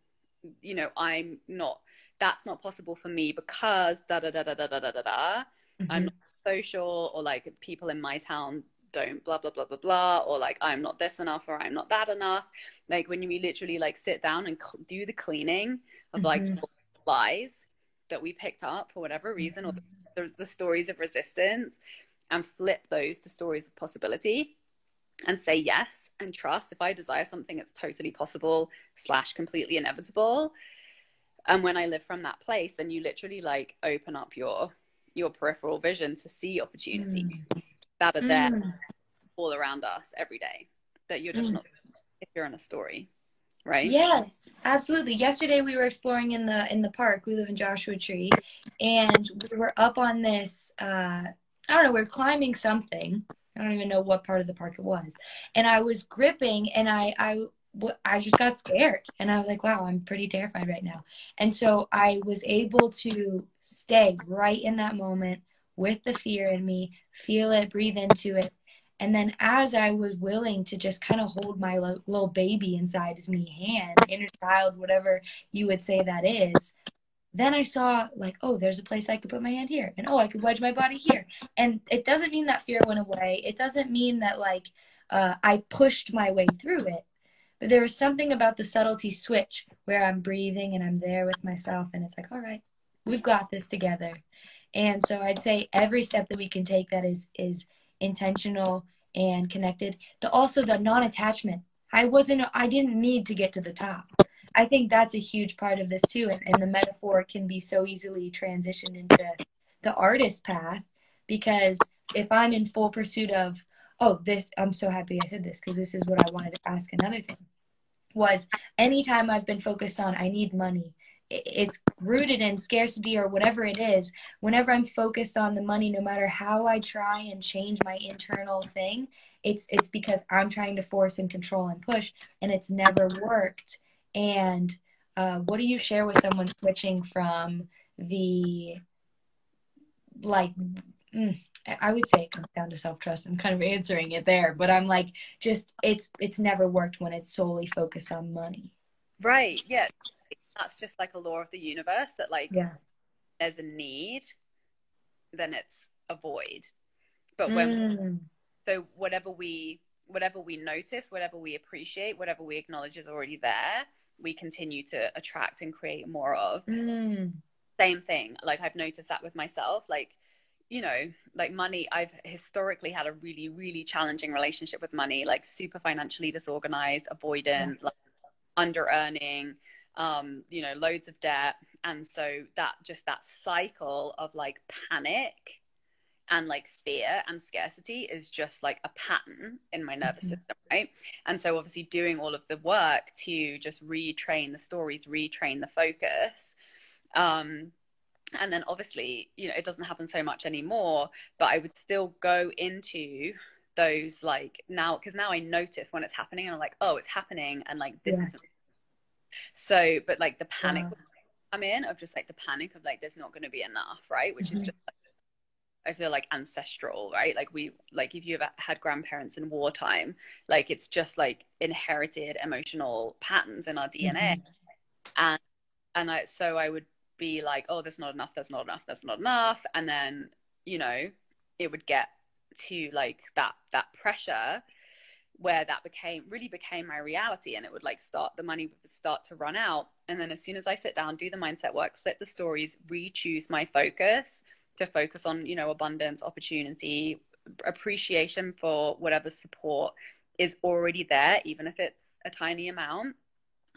you know, I'm not that's not possible for me because da da da da da da da da da I'm not social or like people in my town don't blah blah blah blah blah or like I'm not this enough or I'm not that enough. Like when we literally like sit down and cl- do the cleaning of like Mhm. lies that we picked up for whatever reason or the, there's the stories of resistance and flip those to stories of possibility and say yes and trust. If I desire something it's totally possible slash completely inevitable. And when I live from that place then you literally like open up your your peripheral vision to see opportunities Mm. that are there Mm. all around us every day that you're just Mm. not if you're in a story right Yes, absolutely. Yesterday we were exploring in the in the park. We live in Joshua Tree, and we were up on this. Uh, I don't know. We are climbing something. I don't even know what part of the park it was. And I was gripping, and I I I just got scared, and I was like, "Wow, I'm pretty terrified right now." And so I was able to stay right in that moment with the fear in me, feel it, breathe into it, and then as I was willing to just kind of hold my lo- little baby inside as me hand, inner child, whatever you would say that is, then I saw like, oh, there's a place I could put my hand here, and oh, I could wedge my body here. And it doesn't mean that fear went away. It doesn't mean that like uh, I pushed my way through it. But there was something about the subtlety switch where I'm breathing and I'm there with myself, and it's like, all right, we've got this together. And so I'd say every step that we can take that is is intentional and connected. The also the non-attachment. I wasn't I didn't need to get to the top. I think that's a huge part of this too. And, and the metaphor can be so easily transitioned into the artist path because if I'm in full pursuit of, oh, this, I'm so happy I said this because this is what I wanted to ask another thing was anytime I've been focused on, I need money, it's rooted in scarcity or whatever it is. Whenever I'm focused on the money, no matter how I try and change my internal thing, it's it's because I'm trying to force and control and push, and it's never worked. And uh, what do you share with someone switching from the like mm, I would say it comes down to self trust. I'm kind of answering it there, but I'm like, just it's it's never worked when it's solely focused on money. Right. Yeah. That's just like a law of the universe that like yeah. there's a need, then it's a void. But when mm. so whatever we whatever we notice, whatever we appreciate, whatever we acknowledge is already there, we continue to attract and create more of. Mm. Same thing. Like I've noticed that with myself. Like you know, like money, I've historically had a really, really challenging relationship with money, like super financially disorganized, avoidant, yeah. like under earning, um, you know, loads of debt. And so that just that cycle of like panic and like fear and scarcity is just like a pattern in my nervous mm-hmm. system, right? And so obviously doing all of the work to just retrain the stories, retrain the focus. Um, and then obviously you know it doesn't happen so much anymore but i would still go into those like now because now i notice when it's happening and i'm like oh it's happening and like this yeah. is so but like the panic yeah. i'm in of just like the panic of like there's not going to be enough right which mm-hmm. is just I feel like ancestral, right? Like we, like if you ever had grandparents in wartime, like it's just like inherited emotional patterns in our DNA, mm-hmm. and and I so I would be like, oh, there's not enough, there's not enough, there's not enough. And then, you know, it would get to like that that pressure where that became really became my reality and it would like start the money would start to run out and then as soon as i sit down do the mindset work flip the stories re-choose my focus to focus on you know abundance opportunity appreciation for whatever support is already there even if it's a tiny amount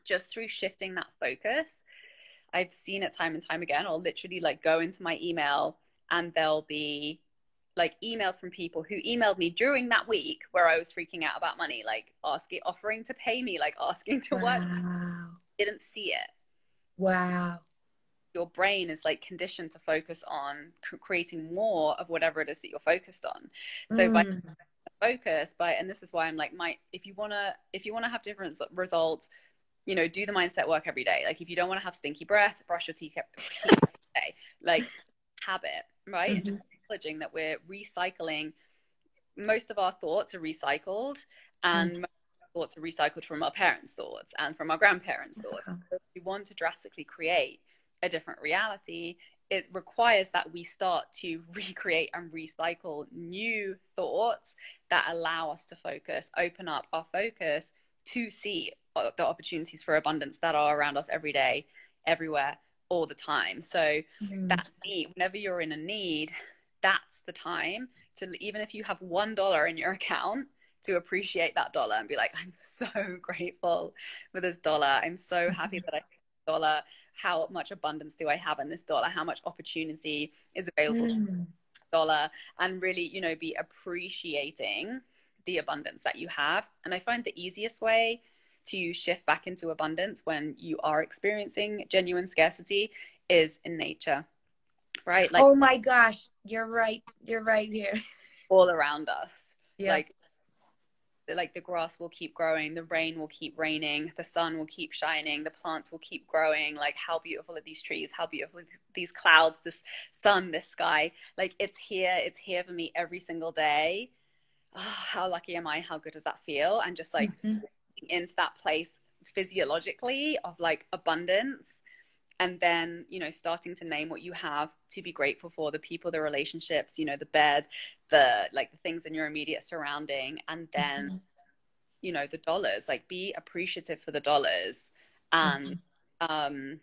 just through shifting that focus I've seen it time and time again. I'll literally like go into my email and there'll be like emails from people who emailed me during that week where I was freaking out about money, like asking, offering to pay me, like asking to wow. work. Didn't see it. Wow. Your brain is like conditioned to focus on creating more of whatever it is that you're focused on. So mm. by focus, by and this is why I'm like, my if you wanna if you wanna have different results, you know, do the mindset work every day. Like if you don't want to have stinky breath, brush your teeth, every day. Like habit, right? Mm-hmm. And just acknowledging that we're recycling. Most of our thoughts are recycled, and mm-hmm. thoughts are recycled from our parents' thoughts and from our grandparents' thoughts. So if we want to drastically create a different reality, it requires that we start to (laughs) recreate and recycle new thoughts that allow us to focus, open up our focus to see the opportunities for abundance that are around us every day, everywhere, all the time. So mm. that need, whenever you're in a need, that's the time to even if you have one dollar in your (laughs) account to appreciate that dollar and be like, I'm so (laughs) grateful for this dollar. I'm so happy that I dollar. How much abundance do I have in this dollar? How much opportunity is available mm. dollar? And really, you know, be appreciating the abundance that you have. And I find the easiest way to shift back into abundance when you are experiencing genuine scarcity is in nature right? Like oh my gosh you're right you're right here. (laughs) all around us. Yeah. like like the grass will keep growing the rain will keep raining the sun will keep shining the plants will keep growing. Like how beautiful are these trees? How beautiful are these clouds this sun this sky? Like it's here it's here for me every single day. Oh, how lucky am i? How good does that feel? And just like mm-hmm into that place physiologically of like abundance and then you know starting to name what you have to be grateful for the people the relationships you know the bed the like the things in your immediate surrounding and then mm-hmm. you know the dollars like be appreciative for the dollars and mm-hmm. um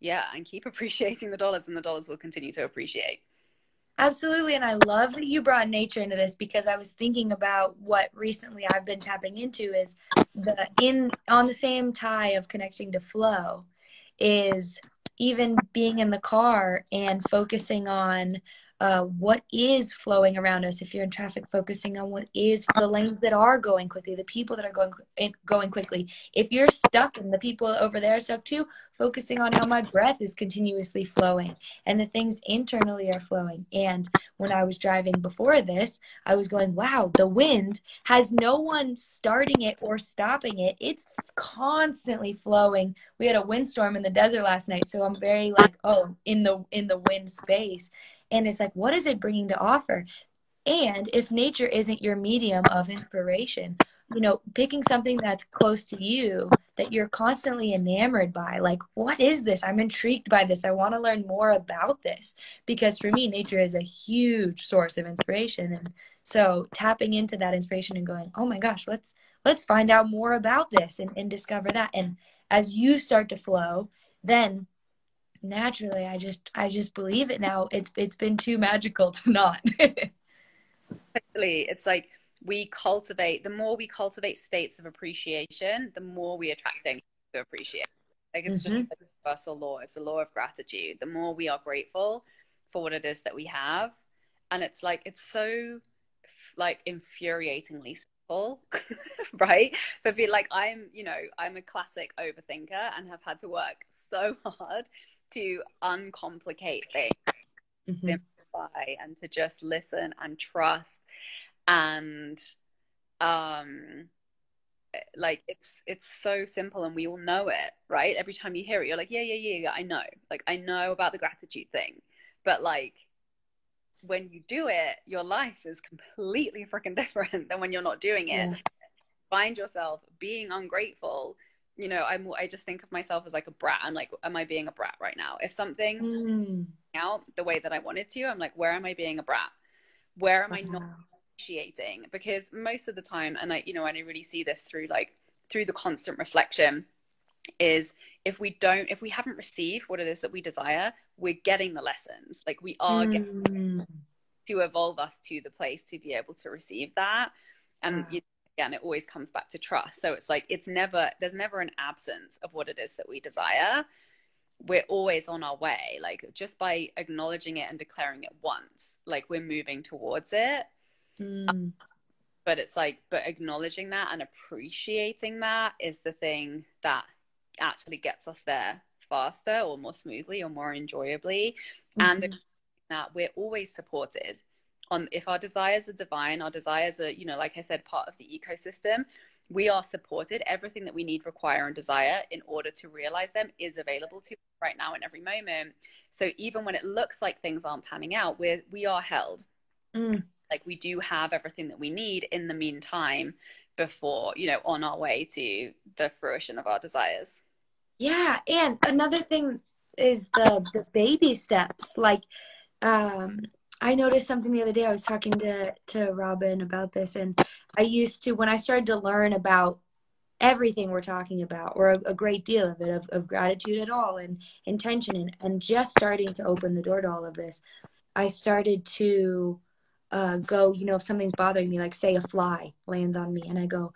yeah and keep (laughs) appreciating the dollars and the dollars will continue to appreciate Absolutely. And I love that you brought nature into this because I was thinking about what recently I've been tapping into is the in on the same tie of connecting to flow is even being in the car and focusing on uh, what is flowing around us. If you're in traffic, focusing on what is the lanes that are going quickly, the people that are going going quickly. If you're stuck and the people over there are stuck too, focusing on how my breath is continuously flowing and the things internally are flowing. And when I was driving before this, I was going, wow, the wind has no one starting it or stopping it. It's constantly flowing. We had a windstorm in the desert last night, so I'm very like, oh, in the in the wind space. And it's like, what is it bringing to offer? And if nature isn't your medium of inspiration, you know, picking something that's close to you that you're constantly enamored by, like, what is this? I'm intrigued by this. I want to learn more about this. Because for me, nature is a huge source of inspiration. And so tapping into that inspiration and going, oh my gosh, let's let's find out more about this and, and discover that. And as you start to flow, then naturally I just I just believe it now. It's it's been too magical to not. (laughs) Totally. It's like we cultivate, the more we cultivate states of appreciation, the more we attract things to appreciate. Like it's mm-hmm. just a universal law. It's the law of gratitude. The more we are grateful for what it is that we have, and it's like it's so like infuriatingly simple, (laughs) right? But be like I'm, you know, I'm a classic overthinker and have had to work so hard to uncomplicate things, mm-hmm. simplify, and to just listen and trust and um like it's it's so simple and we all know it right every time you hear it you're like yeah yeah yeah, yeah i know like i know about the gratitude thing but like when you do it your life is completely (laughs) freaking different than when you're not doing it yeah. find yourself being ungrateful you know i'm i just think of myself as like a brat. I'm like am i being a brat right now? If something mm. out the way that i wanted to i'm like where am i being a brat? Where am i not appreciating? Because most of the time and i you know and i really see this through like through the constant reflection is if we don't if we haven't received what it is that we desire we're getting the lessons. Like we are mm. getting to evolve us to the place to be able to receive that. And you, again it always comes back to trust so it's like it's never there's never an absence of what it is that we desire we're always on our way like just by acknowledging it and declaring it once like we're moving towards it Mm. But it's like, but acknowledging that and appreciating that is the thing that actually gets us there faster or more smoothly or more enjoyably. Mm-hmm. And that we're always supported on if our desires are divine, our desires are, you know, like I said, part of the ecosystem. We are supported. Everything that we need, require, and desire in order to realize them is available to us right now in every moment. So even when it looks like things aren't panning out, we're we are held. Mm like we do have everything that we need in the meantime before you know on our way to the fruition of our desires yeah and another thing is the the baby steps like um i noticed something the other day i was talking to to robin about this and i used to when i started to learn about everything we're talking about or a, a great deal of it of, of gratitude at all and intention and, and just starting to open the door to all of this i started to uh, go, you know, if something's bothering me, like say a fly lands on me and I go,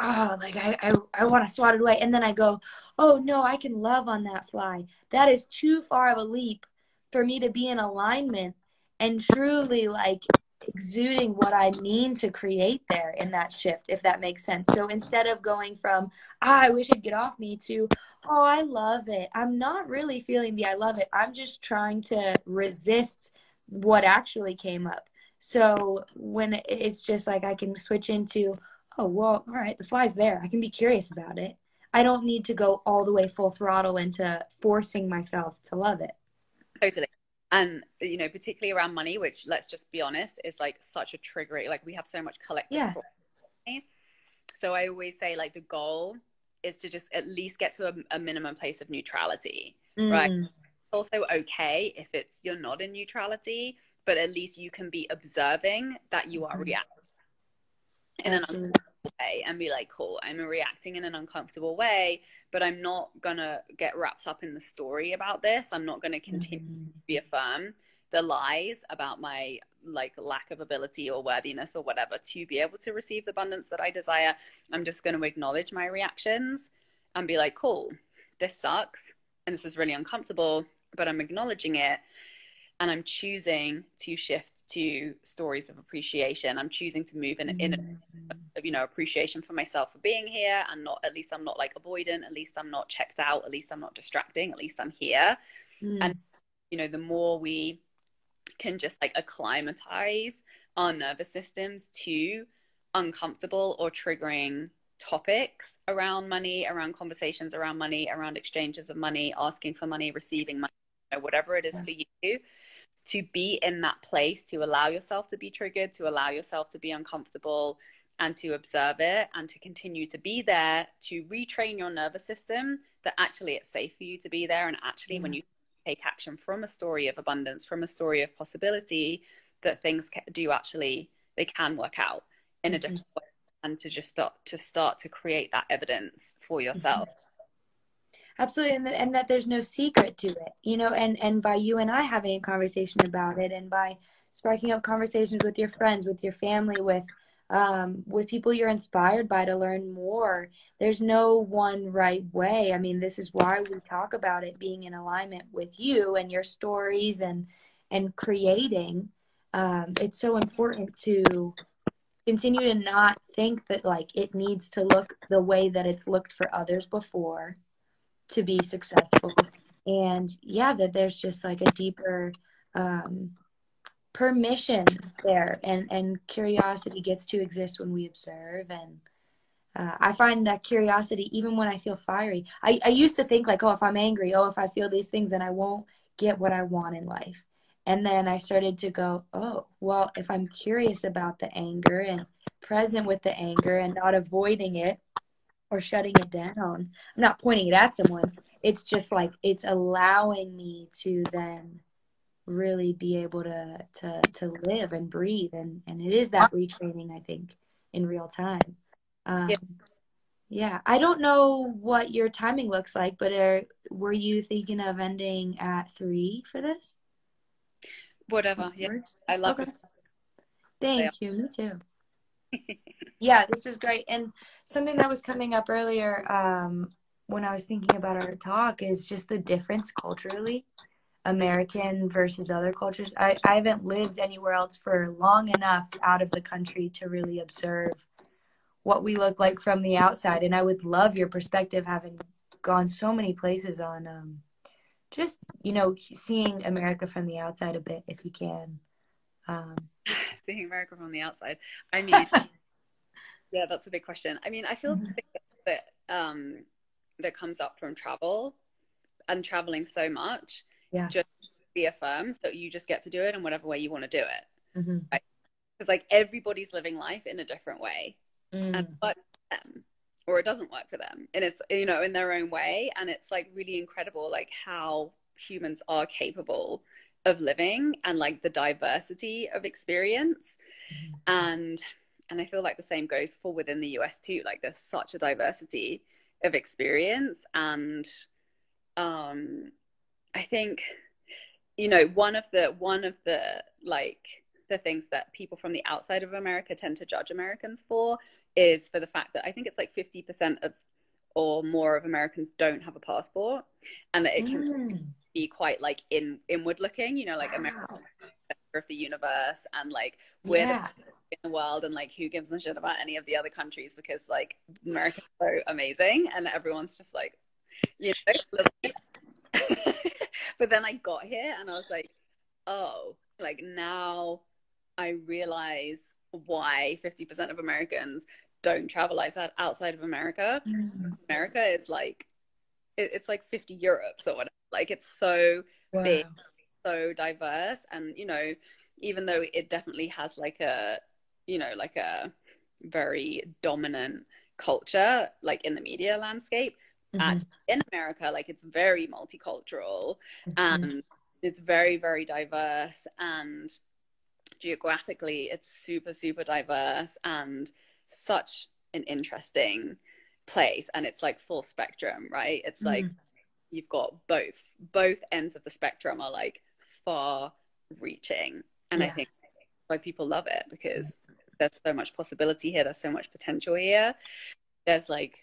oh, like I, I, I want to swat it away. And then I go, oh no, I can love on that fly. That is too far of a leap for me to be in alignment and truly like exuding what I mean to create there in that shift, if that makes sense. So instead of going from, ah, I wish it'd get off me to, oh, I love it, I'm not really feeling the I love it. I'm just trying to resist what actually came up. So when it's just like I can switch into, oh, well, all right, the fly's there. I can be curious about it. I don't need to go all the way full throttle into forcing myself to love it. Totally. And, you know, particularly around money, which let's just be honest, is like such a trigger. Like we have so much collective. Yeah. So I always say, like, the goal is to just at least get to a, a minimum place of neutrality, mm. right? It's also okay if it's you're not in neutrality but at least you can be observing that you are mm-hmm. reacting in an way and be like, cool, I'm reacting in an uncomfortable way, but I'm not gonna get wrapped up in the story about this. I'm not gonna continue mm-hmm. to reaffirm the lies about my like lack of ability or worthiness or whatever to be able to receive the abundance that I desire. I'm just gonna acknowledge my reactions and be like, cool, this sucks and this is really uncomfortable, but I'm acknowledging it and I'm choosing to shift to stories of appreciation. I'm choosing to move in, mm. in you know, appreciation for myself for being here and not, at least I'm not like avoidant, at least I'm not checked out, at least I'm not distracting, at least I'm here. Mm. And, you know, the more we can just like acclimatize our nervous systems to uncomfortable or triggering topics around money, around conversations around money, around exchanges of money, asking for money, receiving money, whatever it is yeah. for you, to be in that place, to allow yourself to be triggered, to allow yourself to be uncomfortable, and to observe it and to continue to be there to retrain your nervous system that actually it's safe for you to be there. And actually, when you take action from a story of abundance, from a story of possibility, that things do actually, they can work out in a mm-hmm. different way and to just start to start to create that evidence for yourself absolutely and, and that there's no secret to it you know and and by you and i having a conversation about it and by sparking up conversations with your friends with your family with um, with people you're inspired by to learn more there's no one right way. I mean this is why we talk about it being in alignment with you and your stories and and creating. Um, it's so important to continue to not think that like it needs to look the way that it's looked for others before to be successful and yeah that there's just like a deeper um, permission there and and curiosity gets to exist when we observe and uh, I find that curiosity even when I feel fiery. I, I used to think like, oh, if I'm angry, oh, if I feel these things, then I won't get what I want in life. And then I started to go, oh, well, if I'm curious about the anger and present with the anger and not avoiding it or shutting it down, I'm not pointing it at someone. It's just like it's allowing me to then really be able to to to live and breathe and and it is that retraining I think in real time. Um, yeah. yeah. I don't know what your timing looks like, but are, were you thinking of ending at three for this? Whatever. Yeah. I love okay. Thank you. Me too. Yeah, this is great. And something that was coming up earlier um, when I was thinking about our talk is just the difference culturally, American versus other cultures. I, I haven't lived anywhere else for long enough out of the country to really observe what we look like from the outside. And I would love your perspective having gone so many places on um, just you know seeing America from the outside a bit if you can. Um, (laughs) seeing America from the outside. I mean, (laughs) yeah, that's a big question. I mean, I feel mm-hmm. that um, that comes up from travel and traveling so much. Yeah. Just reaffirms that you just get to do it in whatever way you want to do it. Because mm-hmm. right? like everybody's living life in a different way, mm. and but them or it doesn't work for them and it's you know in their own way and it's like really incredible like how humans are capable of living and like the diversity of experience mm-hmm. and and i feel like the same goes for within the us too like there's such a diversity of experience and um i think you know one of the one of the like the things that people from the outside of america tend to judge americans for is for the fact that I think it's like 50% of or more of Americans don't have a passport and that it can mm. Be quite like in inward looking, you know, like. America of the universe and like we're yeah. in the world and like who gives a shit about any of the other countries because like America's so amazing and everyone's just like you know (laughs) (laughs) but then I got here and I was like, oh, like now I realize why 50% of Americans don't travel outside of America. Mm-hmm. America is like, it, it's like 50 Europe or whatever. Like it's so wow. big, so diverse. And, you know, even though it definitely has like a, you know, like a very dominant culture, like in the media landscape, mm-hmm. in America, like it's very multicultural mm-hmm. and it's very, very diverse. And, geographically it's super super diverse and such an interesting place and it's like full spectrum right it's like mm. You've got both both ends of the spectrum are like far reaching and yeah. i think why people love it because there's so much possibility here there's so much potential here there's like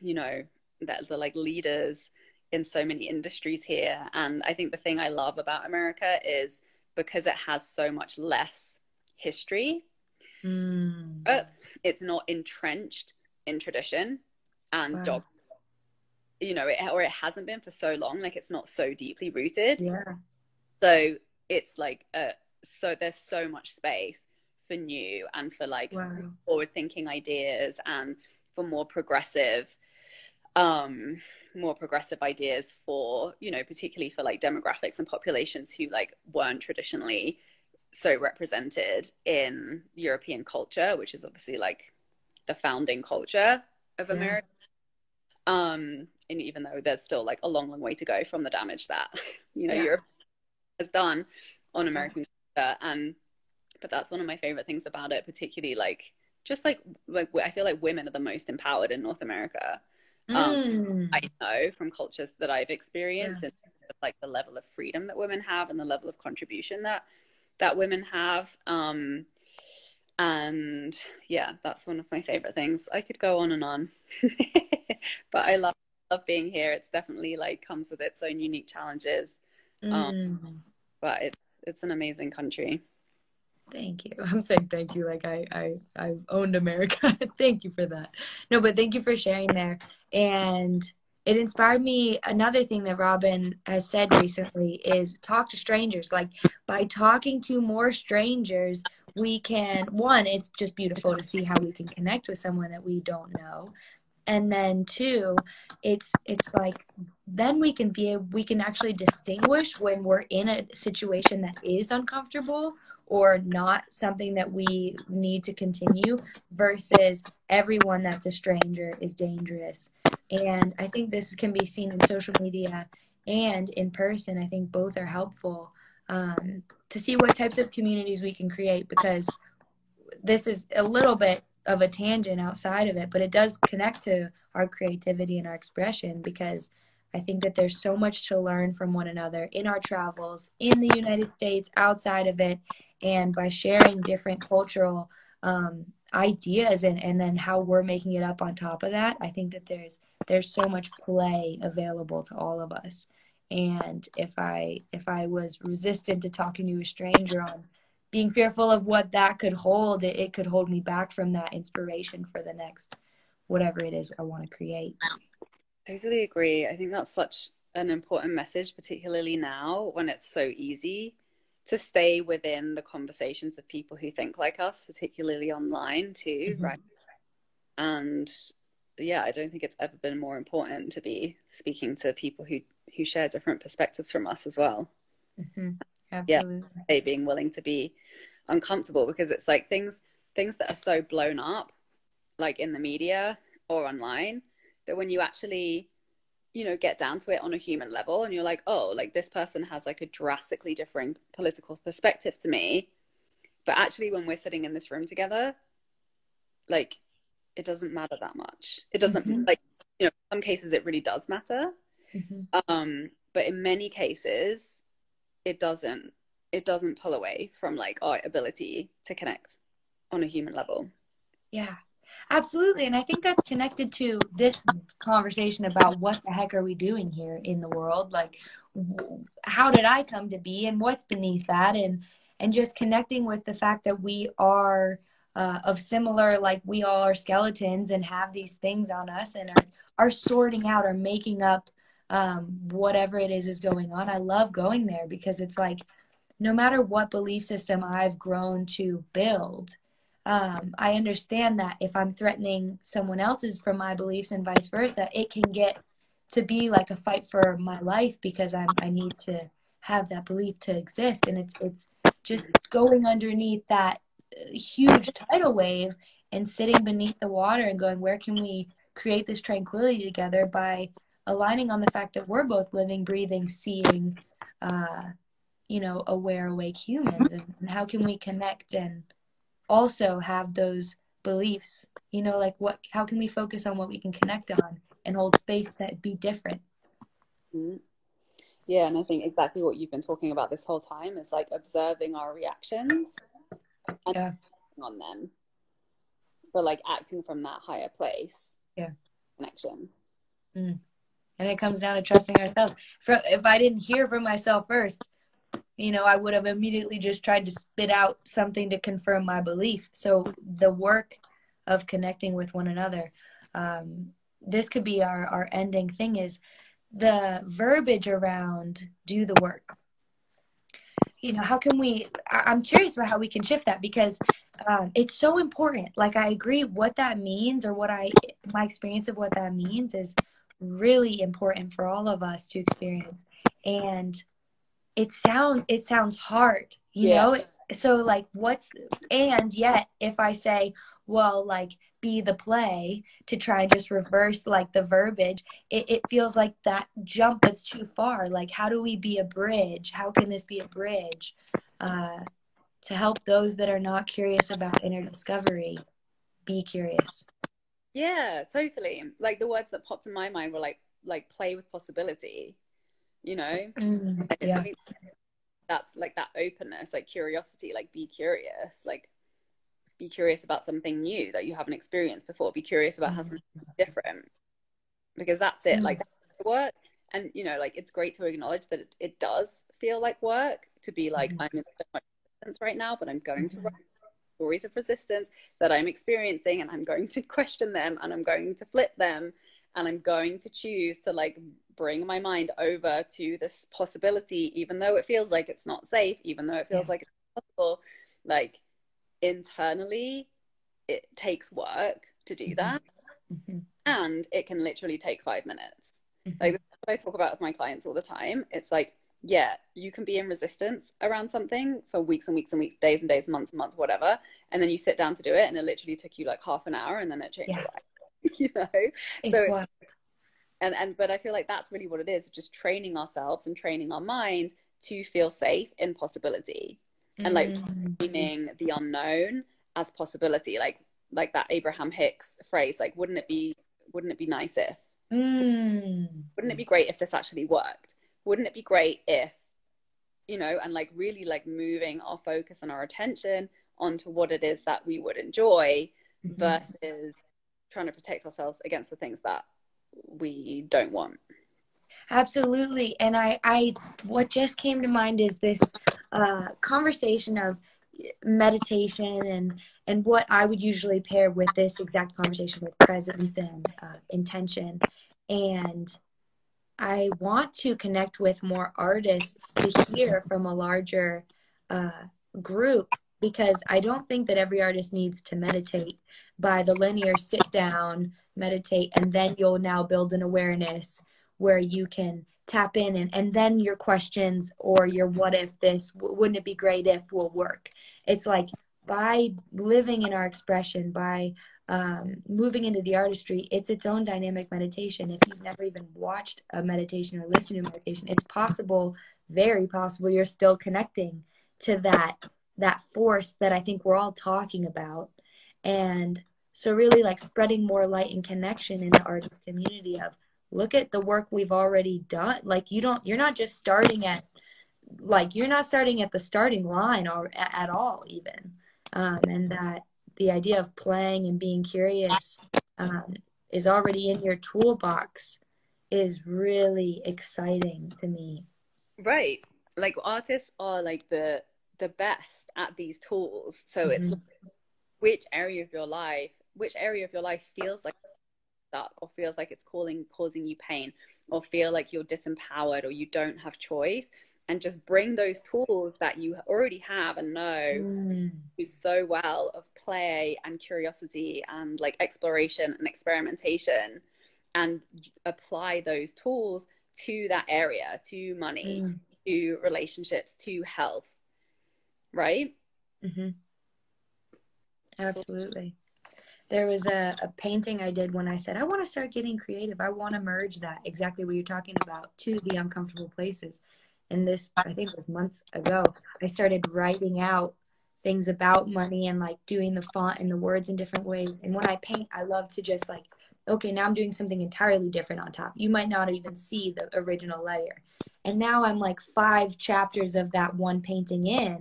you know that the like leaders in so many industries here and i think the thing i love about america is because it has so much less history. Mm. But it's not entrenched in tradition and Wow. dog. You know, it, or it hasn't been for so long. Like it's not so deeply rooted. Yeah. So it's like uh so there's so much space for new and for like Wow. forward thinking ideas and for more progressive um more progressive ideas for you know particularly for like demographics and populations who like weren't traditionally so represented in European culture which is obviously like the founding culture of Yeah. America um and even though there's still like a long long way to go from the damage that (laughs) you know Yeah. Europe has done on American culture and but that's one of my favorite things about it particularly like just like like I feel like women are the most empowered in North America Um, Mm. I know from cultures that I've experienced and like the level of freedom that women have and the level of contribution that that women have um and yeah that's one of my favorite things I could go on and on (laughs) but I love love being here it's definitely like comes with its own unique challenges Mm. but it's it's an amazing country Thank you. (laughs) I'm saying thank you like I I I've owned America. (laughs) thank you for that. No, but thank you for sharing there. And it inspired me another thing that Robin has said recently is talk to strangers. Like by talking to more strangers, we can one, it's just beautiful to see how we can connect with someone that we don't know. And then two, it's it's like then we can be we can actually distinguish when we're in a situation that is uncomfortable or not something that we need to continue versus everyone that's a stranger is dangerous. And I think this can be seen in social media and in person. I think both are helpful um, to see what types of communities we can create because this is a little bit of a tangent outside of it, but it does connect to our creativity and our expression because I think that there's so much to learn from one another in our travels in the United States, outside of it, and by sharing different cultural um, ideas and, and then how we're making it up on top of that, I think that there's there's so much play available to all of us. And if I if I was resistant to talking to a stranger on being fearful of what that could hold, it, it could hold me back from that inspiration for the next whatever it is I want to create. Totally agree. I think that's such an important message, particularly now when it's so easy to stay within the conversations of people who think like us, particularly online too, Mhm. right? And yeah, I don't think it's ever been more important to be speaking to people who who share different perspectives from us as well. Mhm. Absolutely. They being willing to be uncomfortable because it's like things things that are so blown up, like in the media or online, that when you actually you know get down to it on a human level and you're like oh like this person has like a drastically different political perspective to me but actually when we're sitting in this room together like it doesn't matter that much it doesn't Mhm. like you know in some cases it really does matter Mhm. um but in many cases it doesn't it doesn't pull away from like our ability to connect on a human level Yeah, absolutely. And I think that's connected to this conversation about what the heck are we doing here in the world? Like, how did I come to be and what's beneath that? And, and just connecting with the fact that we are uh, of similar, like, we all are skeletons and have these things on us and are, are sorting out or making up um, whatever it is is going on. I love going there because it's like, no matter what belief system I've grown to build, um, I understand that if I'm threatening someone else's from my beliefs and vice versa, it can get to be like a fight for my life because I'm I need to have that belief to exist, and it's it's just going underneath that huge tidal wave and sitting beneath the water and going, where can we create this tranquility together by aligning on the fact that we're both living, breathing, seeing, uh, you know, aware, awake humans, and, and how can we connect and also have those beliefs you know like what how can we focus on what we can connect on and hold space to be different Mhm. Yeah, and I think exactly what you've been talking about this whole time is like observing our reactions and Yeah. on them, but like acting from that higher place. Yeah. Connection. And it comes down to trusting ourselves if i didn't hear from myself first you know, I would have immediately just tried to spit out something to confirm my belief. So the work of connecting with one another, um, this could be our, our ending thing is the verbiage around do the work. You know, how can we, I'm curious about how we can shift that because um, it's so important. Like, I agree what that means or what I, my experience of what that means is really important for all of us to experience. And it sounds it sounds hard you yeah. know so like what's and yet if i say well like be the play to try and just reverse like the verbiage it, it feels like that jump that's too far like how do we be a bridge how can this be a bridge uh, to help those that are not curious about inner discovery be curious yeah totally like the words that popped in my mind were like like play with possibility you know mm, yeah. that's like that openness like curiosity like be curious like be curious about something new that you haven't experienced before be curious about how mm. something different because that's it mm. like that's the work and you know like it's great to acknowledge that it, it does feel like work to be like mm. i'm in so much resistance right now but i'm going to mm-hmm. Stories of resistance that i'm experiencing and i'm going to (laughs) question them and i'm going to flip them and i'm going to choose to like bring my mind over to this possibility, even though it feels like it's not safe, even though it feels yeah. like it's possible. Like internally, it takes work to do mm-hmm. that. Mm-hmm. And it can literally take five minutes. Mm-hmm. Like what I talk about with my clients all the time. It's like, yeah, you can be in resistance around something for weeks and weeks and weeks, days and days, months and months, whatever. And then you sit down to do it and it literally took you like half an hour and then it changed yeah. (laughs) you know? It's so wild and and but i feel like that's really what it is just training ourselves and training our mind to feel safe in possibility mm. and like naming mm. the unknown as possibility like like that abraham hicks phrase like wouldn't it be wouldn't it be nice if mm. wouldn't it be great if this actually worked wouldn't it be great if you know and like really like moving our focus and our attention onto what it is that we would enjoy mm-hmm. versus trying to protect ourselves against the things that we don't want? Absolutely. And i i what just came to mind is this uh, conversation of meditation and and what i would usually pair with this exact conversation with presence and uh, intention. And i want to connect with more artists to hear from a larger uh, group because i don't think that every artist needs to meditate. By the linear sit down meditate and then you'll now build an awareness where you can tap in and, and then your questions or your what if this wouldn't it be great if will work? It's like by living in our expression by um, moving into the artistry it's its own dynamic meditation if you've never even watched a meditation or listened to meditation it's possible very possible you're still connecting to that that force that i think we're all talking about and so really like spreading more light and connection in the artist community of look at the work we've already done. Like you don't you're not just starting at like you're not starting at the starting line or at all even. Um, and that the idea of playing and being curious um, is already in your toolbox is really exciting to me. Right. Like artists are like the the best at these tools. So mm-hmm. it's like, which area of your life which area of your life feels like stuck or feels like it's calling causing you pain or feel like you're disempowered or you don't have choice and just bring those tools that you already have and know mm. do so well of play and curiosity and like exploration and experimentation and apply those tools to that area to money mm. to relationships to health right mm-hmm. absolutely there was a, a painting I did when I said, I want to start getting creative. I want to merge that, exactly what you're talking about, to the uncomfortable places. And this, I think, was months ago. I started writing out things about money and like doing the font and the words in different ways. And when I paint, I love to just like, okay, now I'm doing something entirely different on top. You might not even see the original layer. And now I'm like five chapters of that one painting in.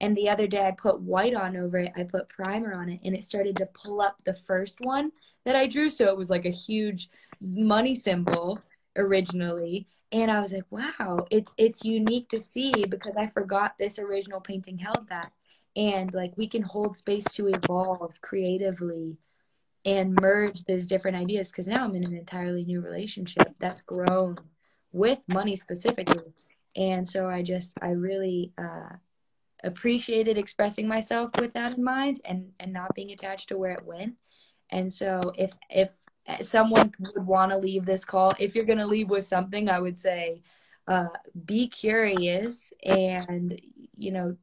And the other day I put white on over it, I put primer on it, and it started to pull up the first one that I drew. So it was like a huge money symbol originally. And I was like, wow, it's it's unique to see because I forgot this original painting held that. And like we can hold space to evolve creatively and merge these different ideas because now I'm in an entirely new relationship that's grown with money specifically. And so I just I really uh appreciated expressing myself with that in mind and and not being attached to where it went. And so if if someone would want to leave this call, if you're going to leave with something, I would say uh, be curious and, you know,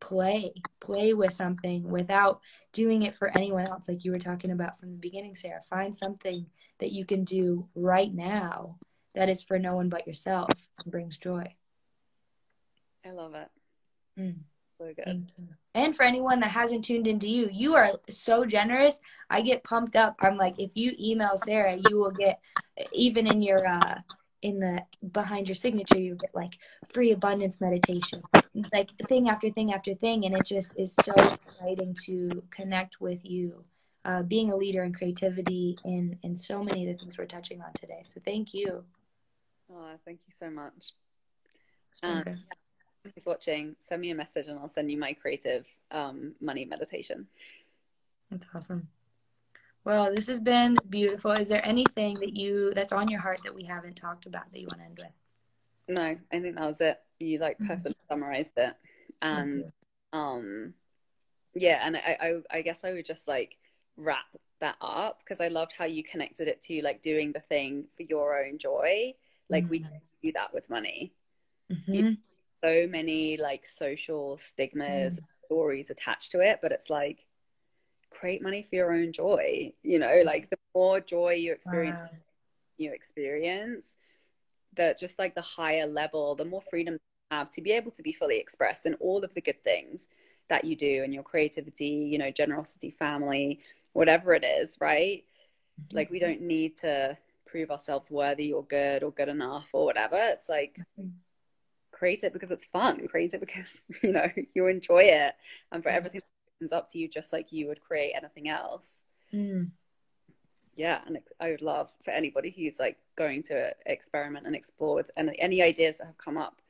play, play with something without doing it for anyone else, like you were talking about from the beginning, Sarah. Find something that you can do right now that is for no one but yourself and brings joy. I love it. Mm. So good. And for anyone that hasn't tuned into you, you are so generous. I get pumped up. I'm like, if you email Sarah, you will get even in your uh in the behind your signature, you get like free abundance meditation, like thing after thing after thing, and it just is so exciting to connect with you. Uh, being a leader in creativity in in so many of the things we're touching on today. So thank you. Oh, thank you so much who's watching, send me a message and I'll send you my creative um, money meditation. That's awesome. Well, this has been beautiful. Is there anything that you that's on your heart that we haven't talked about that you want to end with? No, I think that was it. You like mm-hmm. perfectly mm-hmm. summarized it, and um, yeah, and I, I I guess I would just like wrap that up because I loved how you connected it to like doing the thing for your own joy. Like mm-hmm. we do that with money. Mm-hmm so many like social stigmas mm. stories attached to it but it's like create money for your own joy you know like the more joy you experience wow. you experience that just like the higher level the more freedom you have to be able to be fully expressed in all of the good things that you do and your creativity you know generosity family whatever it is right mm-hmm. like we don't need to prove ourselves worthy or good or good enough or whatever it's like mm-hmm create it because it's fun. Create it because (laughs) you know you enjoy it. And for everything comes up to you just like you would create anything else. Mm. yeah and i would love for anybody who's like going to experiment and explore and any ideas that have come up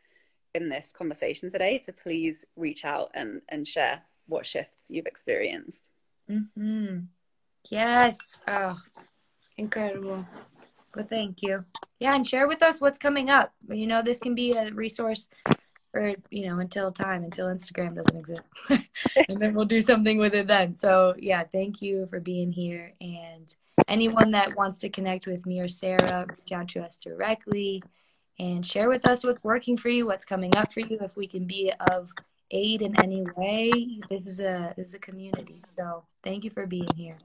in this conversation today to please reach out and and share what shifts you've experienced. Mm-hmm. yes. Oh incredible well, thank you. Yeah, and share with us what's coming up. You know, this can be a resource for, you know, until time, until Instagram doesn't exist. (laughs) and then we'll do something with it then. So, yeah, thank you for being here. And anyone that wants to connect with me or Sarah, reach out to us directly and share with us what's working for you, what's coming up for you. If we can be of aid in any way, this is a this is a community. So, thank you for being here.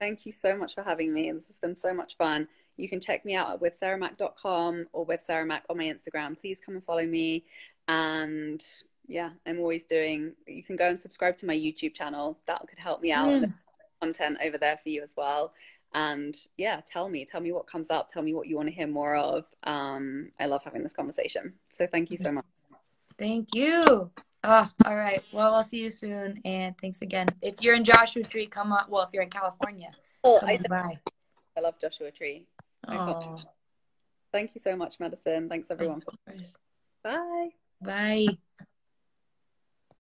Thank you so much for having me. This has been so much fun. You can check me out at withsarahmac.com or with Sarah Mac on my Instagram. Please come and follow me. And yeah, I'm always doing, you can go and subscribe to my YouTube channel. That could help me out. Mm. Content over there for you as well. And yeah, tell me, tell me what comes up. Tell me what you want to hear more of. Um, I love having this conversation. So thank you so much. Thank you. Oh, all right. Well, I'll see you soon. And thanks again. If you're in Joshua Tree, come on. Well, if you're in California, oh, I, I love Joshua Tree. Oh. Thank you so much, Madison. Thanks everyone. Bye. Bye.